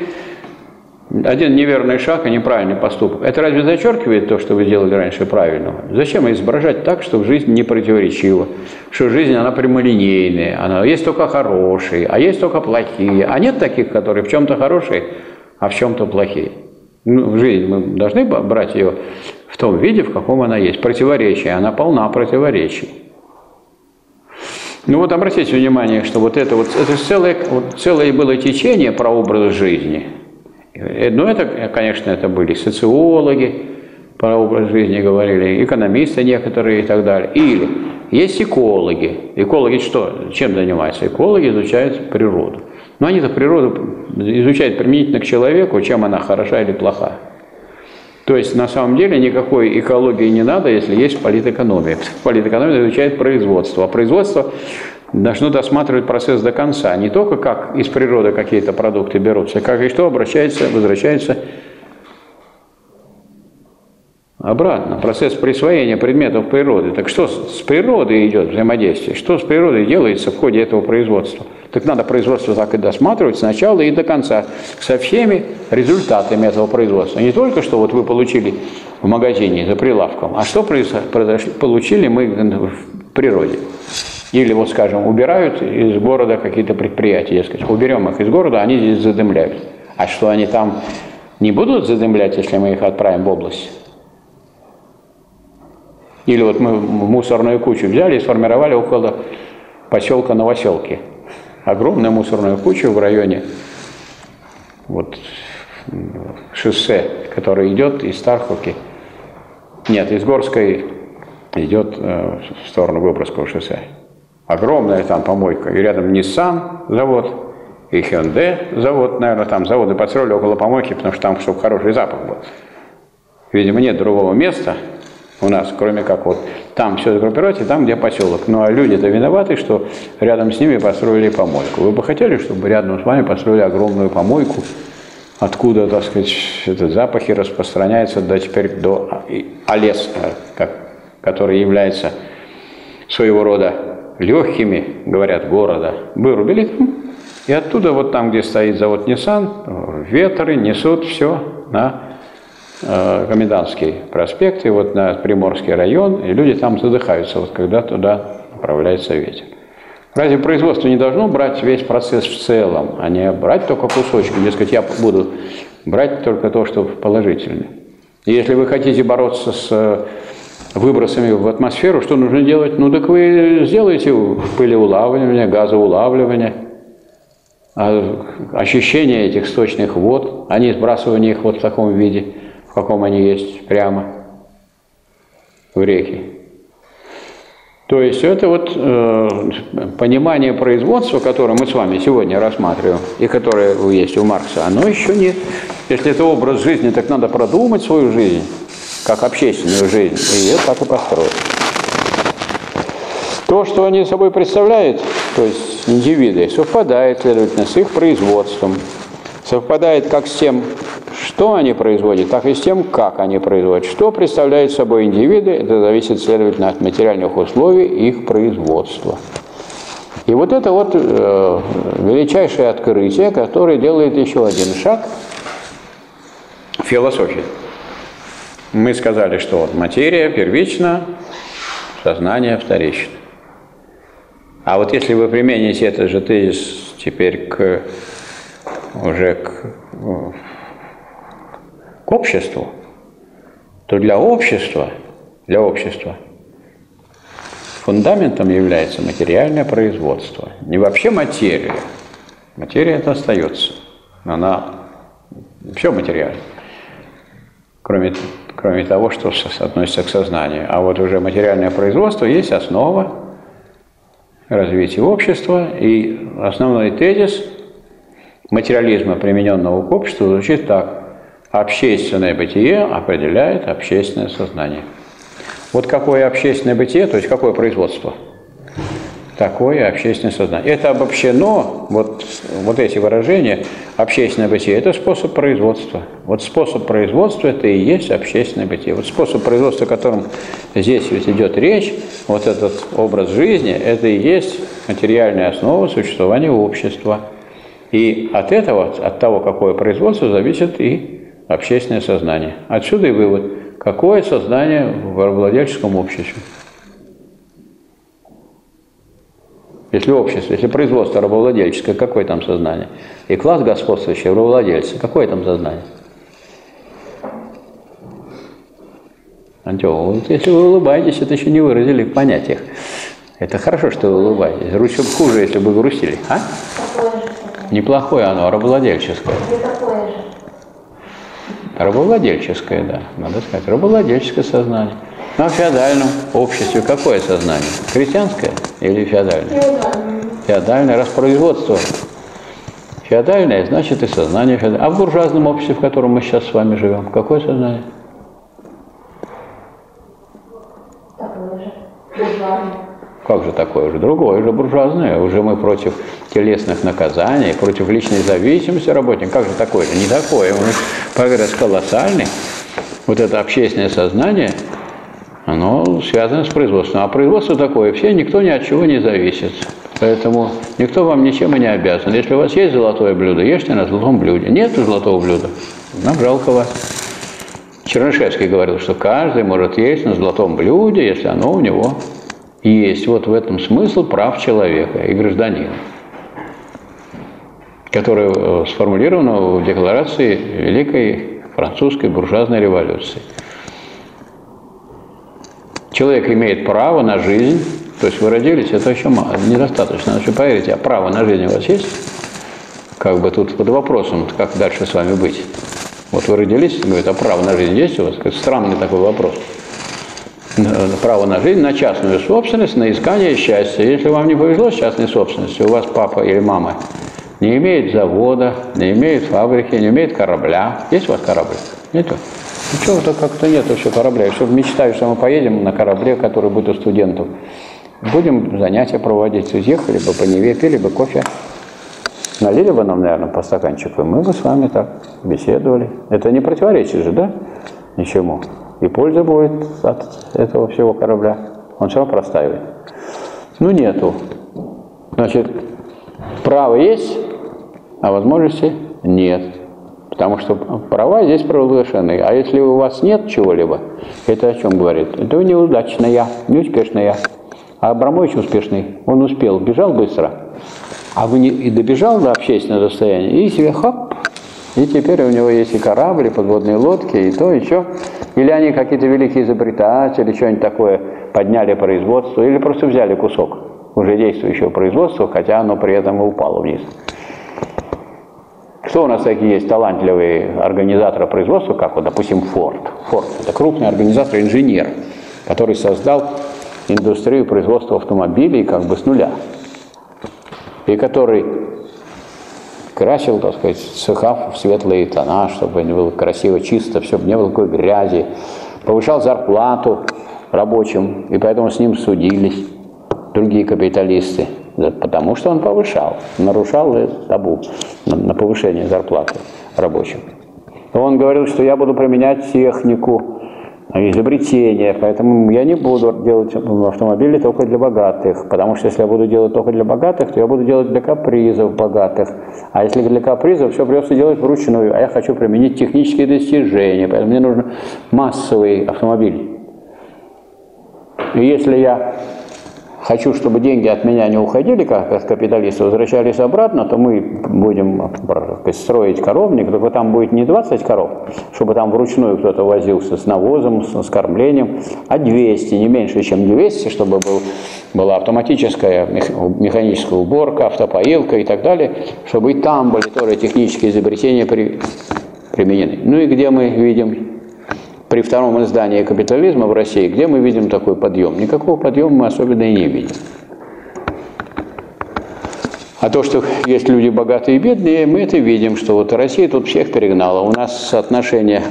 один неверный шаг и неправильный поступок, это разве зачеркивает то, что вы делали раньше правильного? Зачем изображать так, что жизнь не противоречива, что жизнь, она прямолинейная, она есть только хорошие, а есть только плохие, а нет таких, которые в чем-то хорошие, а в чем-то плохие. Ну, жизнь мы должны брать ее в том виде, в каком она есть. Противоречие, она полна противоречий. Ну вот обратите внимание, что вот это вот, это целое, вот целое было течение про образ жизни – ну, это, конечно, это были социологи, про образ жизни говорили, экономисты некоторые и так далее. Или есть экологи. Экологи что? Чем занимаются? Экологи изучают природу. Но они-то природу изучают применительно к человеку, чем она хороша или плоха. То есть на самом деле никакой экологии не надо, если есть политэкономия. Политэкономия изучает производство. А производство должно досматривать процесс до конца. Не только как из природы какие-то продукты берутся, как и что обращается, возвращается обратно. Процесс присвоения предметов природы. Так что с природой идет взаимодействие? Что с природой делается в ходе этого производства? Так надо производство так и досматривать сначала и до конца, со всеми результатами этого производства. Не только, что вот вы получили в магазине за прилавком, а что произошло, получили мы в природе. Или, вот скажем, убирают из города какие-то предприятия, я скажу, уберем их из города, они здесь задымляют. А что они там не будут задымлять, если мы их отправим в область? Или вот мы мусорную кучу взяли и сформировали около поселка Новоселки. Огромную мусорную кучу в районе вот, шоссе, которое идет из Старховки, нет, из Горской идет э, в сторону Выборгского шоссе. Огромная там помойка. И рядом Nissan завод, и Hyundai завод, наверное, там заводы построили около помойки, потому что там, чтобы хороший запах был. Видимо, нет другого места у нас, кроме как вот там все загруппировать, и там, где поселок. Ну, а люди-то виноваты, что рядом с ними построили помойку. Вы бы хотели, чтобы рядом с вами построили огромную помойку, откуда, так сказать, это запахи распространяются до теперь до Олеска, как, который является своего рода легкими, говорят, города, вырубили и оттуда вот там, где стоит завод Nissan, ветры несут все на э, Комендантский проспект и вот на Приморский район, и люди там задыхаются, вот когда туда направляется ветер. Разве производство не должно брать весь процесс в целом, а не брать только кусочки? Дескать, я буду брать только то, что положительное. И если вы хотите бороться с выбросами в атмосферу, что нужно делать? Ну так вы сделаете пылеулавливание, газоулавливание, а очищение этих сточных вод, а не сбрасывание их вот в таком виде, в каком они есть, прямо в реки. То есть это вот э, понимание производства, которое мы с вами сегодня рассматриваем, и которое есть у Маркса, оно еще не... Если это образ жизни, так надо продумать свою жизнь как общественную жизнь, и ее так и построить. То, что они собой представляют, то есть индивиды, совпадает, следовательно, с их производством, совпадает как с тем, что они производят, так и с тем, как они производят. Что представляют собой индивиды, это зависит, следовательно, от материальных условий их производства. И вот это вот э, величайшее открытие, которое делает еще один шаг философии. Мы сказали, что материя первична, сознание вторично. А вот если вы примените этот же тезис теперь к, уже к, к обществу, то для общества, для общества фундаментом является материальное производство. Не вообще материя. Материя это остается. Она Все материально. Кроме, кроме того, что относится к сознанию. А вот уже материальное производство есть основа развития общества. И основной тезис материализма, примененного к обществу, звучит так. Общественное бытие определяет общественное сознание. Вот какое общественное бытие, то есть какое производство – такое общественное сознание. Это обобщено, вот, вот эти выражения, общественное бытие, это способ производства. Вот способ производства это и есть общественное бытие. Вот способ производства, о котором здесь ведь идет речь, вот этот образ жизни, это и есть материальная основа существования общества. И от этого, от того, какое производство, зависит и общественное сознание. Отсюда и вывод, какое сознание в рабовладельческом обществе. Если общество, если производство рабовладельческое, какое там сознание? И класс господствующий, рабовладельцы, какое там сознание? Антё, вот если вы улыбаетесь, это еще не выразили в понятиях. Это хорошо, что вы улыбаетесь. Бы хуже, если бы грустили. А? Неплохое оно, рабовладельческое. Рабовладельческое, да, надо сказать. Рабовладельческое сознание. Ну, а в феодальном обществе какое сознание? Крестьянское или феодальное? Феодальное. Феодальное распроизводство. Феодальное, значит, и сознание феодальное. А в буржуазном обществе, в котором мы сейчас с вами живем, какое сознание? Такое же. Буржуазное. Как же такое же? Другое уже буржуазное. Уже мы против телесных наказаний, против личной зависимости работников. Как же такое же? Не такое. Прогресс колоссальный. Вот это общественное сознание – оно связано с производством. А производство такое, все, никто ни от чего не зависит. Поэтому никто вам ничем и не обязан. Если у вас есть золотое блюдо, ешьте на золотом блюде. Нет золотого блюда, нам жалко вас. Чернышевский говорил, что каждый может есть на золотом блюде, если оно у него есть. Вот в этом смысл прав человека и гражданина, который э, сформулировано в декларации Великой французской буржуазной революции. Человек имеет право на жизнь, то есть вы родились, это еще мало, недостаточно. Значит, поверите, а право на жизнь у вас есть? Как бы тут под вопросом, как дальше с вами быть? Вот вы родились, говорит, а право на жизнь есть у вас? Странный такой вопрос. Право на жизнь, на частную собственность, на искание счастья. Если вам не повезло с частной собственностью, у вас папа или мама не имеет завода, не имеет фабрики, не имеет корабля. Есть у вас корабль? Нету? Чего-то как-то нет еще корабля. Все мечтаю, что мы поедем на корабле, который будет у студентов. Будем занятия проводить. Уехали бы по Неве, пили бы кофе. Налили бы нам, наверное, по стаканчику, и мы бы с вами так беседовали. Это не противоречит же, да? Ничему. И польза будет от этого всего корабля. Он все равно простаивает. Ну, нету. Значит, право есть, а возможности нет. Потому что права здесь провозглашены. А если у вас нет чего-либо, это о чем говорит? Это вы неудачная, неуспешная. А Абрамович успешный. Он успел, бежал быстро. А вы не, и добежал до общественного состояния, и себе хоп, и теперь у него есть и корабли, и подводные лодки, и то, и что. Или они какие-то великие изобретатели, что-нибудь такое подняли производство, или просто взяли кусок уже действующего производства, хотя оно при этом и упало вниз. Кто у нас такие есть талантливые организаторы производства, как вот, допустим, Ford. Ford – это крупный организатор-инженер, который создал индустрию производства автомобилей как бы с нуля. И который красил, так сказать, цеха в светлые тона, чтобы было красиво, чисто, чтобы не было такой грязи. Повышал зарплату рабочим, и поэтому с ним судились другие капиталисты. Потому что он повышал, нарушал табу на повышение зарплаты рабочим. Он говорил, что я буду применять технику, изобретения, поэтому я не буду делать автомобили только для богатых, потому что если я буду делать только для богатых, то я буду делать для капризов богатых. А если для капризов, все придется делать вручную, а я хочу применить технические достижения, поэтому мне нужен массовый автомобиль. И если я хочу, чтобы деньги от меня не уходили, как от капиталиста, возвращались обратно, то мы будем строить коровник, только там будет не 20 коров, чтобы там вручную кто-то возился с навозом, с, кормлением, а 200, не меньше, чем 200, чтобы был, была автоматическая механическая уборка, автопоилка и так далее, чтобы и там были тоже технические изобретения при, применены. Ну и где мы видим при втором издании капитализма в России, где мы видим такой подъем? Никакого подъема мы особенно и не видим. А то, что есть люди богатые и бедные, мы это видим, что вот Россия тут всех перегнала. У нас соотношение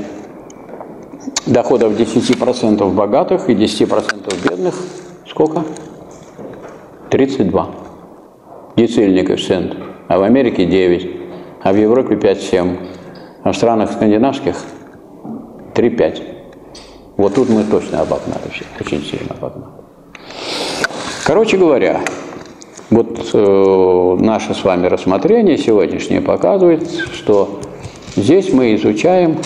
доходов 10% богатых и 10% бедных сколько? 32. Децильный коэффициент. А в Америке 9. А в Европе 5-7. А в странах скандинавских 3-5. Вот тут мы точно обогнали все. Очень сильно обогнали. Короче говоря, вот э, наше с вами рассмотрение сегодняшнее показывает, что здесь мы изучаем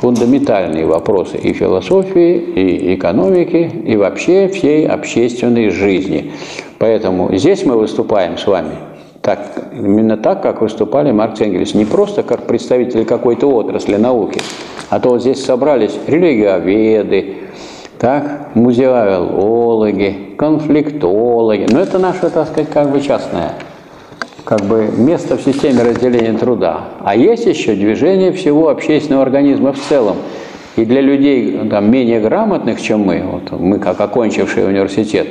фундаментальные вопросы и философии, и экономики, и вообще всей общественной жизни. Поэтому здесь мы выступаем с вами так, именно так, как выступали Маркс и Энгельс. Не просто как представители какой-то отрасли науки, а то вот здесь собрались религиоведы, так, музеологи, конфликтологи. Но это наше, так сказать, как бы частное как бы место в системе разделения труда. А есть еще движение всего общественного организма в целом. И для людей там, менее грамотных, чем мы, вот мы как окончившие университет,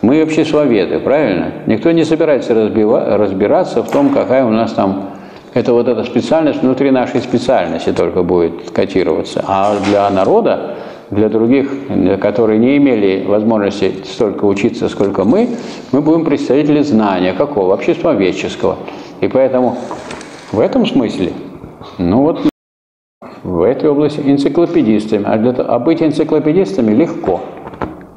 мы обществоведы, правильно? Никто не собирается разбива, разбираться в том, какая у нас там это вот эта специальность внутри нашей специальности только будет котироваться. А для народа для других, которые не имели возможности столько учиться, сколько мы, мы будем представители знания какого? Обществоведческого. И поэтому в этом смысле, ну вот в этой области энциклопедистами. А, для, а быть энциклопедистами легко.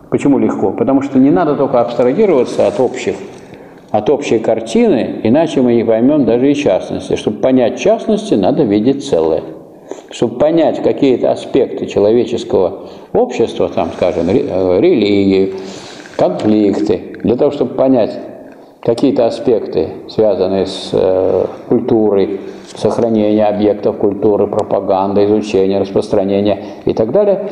Почему легко? Потому что не надо только абстрагироваться от общих, от общей картины, иначе мы не поймем даже и частности. Чтобы понять частности, надо видеть целое чтобы понять какие-то аспекты человеческого общества, там, скажем, э, религии, конфликты, для того, чтобы понять какие-то аспекты, связанные с э, культурой, сохранение объектов культуры, пропаганда, изучение, распространение и так далее,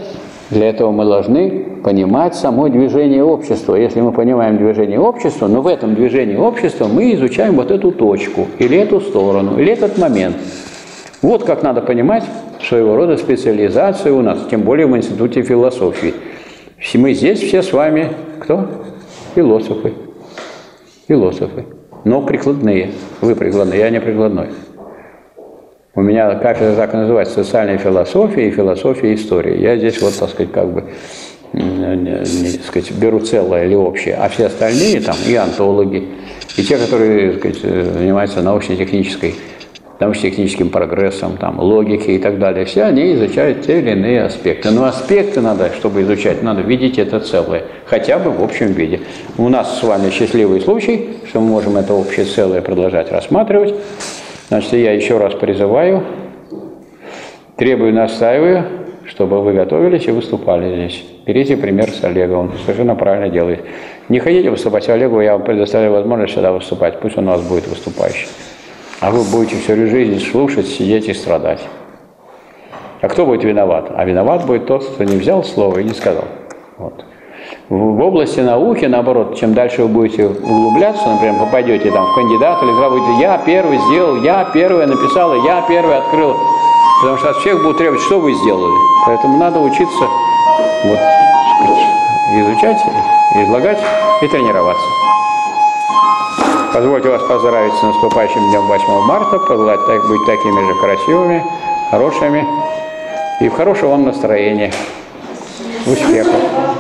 для этого мы должны понимать само движение общества. Если мы понимаем движение общества, но в этом движении общества мы изучаем вот эту точку, или эту сторону, или этот момент. Вот как надо понимать своего рода специализацию у нас, тем более в Институте философии. Мы здесь все с вами кто? Философы. Философы. Но прикладные. Вы прикладные, я не прикладной. У меня кафедра так и называется «Социальная философия и философия истории». Я здесь вот, так сказать, как бы не, сказать, беру целое или общее, а все остальные там и антологи, и те, которые сказать, занимаются научно-технической научно-техническим прогрессом, там, логики и так далее, все они изучают те или иные аспекты. Но аспекты надо, чтобы изучать, надо видеть это целое, хотя бы в общем виде. У нас с вами счастливый случай, что мы можем это общее целое продолжать рассматривать. Значит, я еще раз призываю, требую, настаиваю, чтобы вы готовились и выступали здесь. Берите пример с Олегом, он совершенно правильно делает. Не хотите выступать Олегу, я вам предоставляю возможность сюда выступать, пусть он у вас будет выступающий а вы будете всю жизнь слушать, сидеть и страдать. А кто будет виноват? А виноват будет тот, кто не взял слово и не сказал. Вот. В области науки, наоборот, чем дальше вы будете углубляться, например, попадете там в кандидат или вы будете «я первый сделал», «я первый написал», «я первый открыл», потому что от всех будут требовать, что вы сделали. Поэтому надо учиться вот, изучать, излагать и тренироваться. Позвольте вас поздравить с наступающим днем 8 марта, пожелать так, быть такими же красивыми, хорошими и в хорошем вам настроении. Успехов!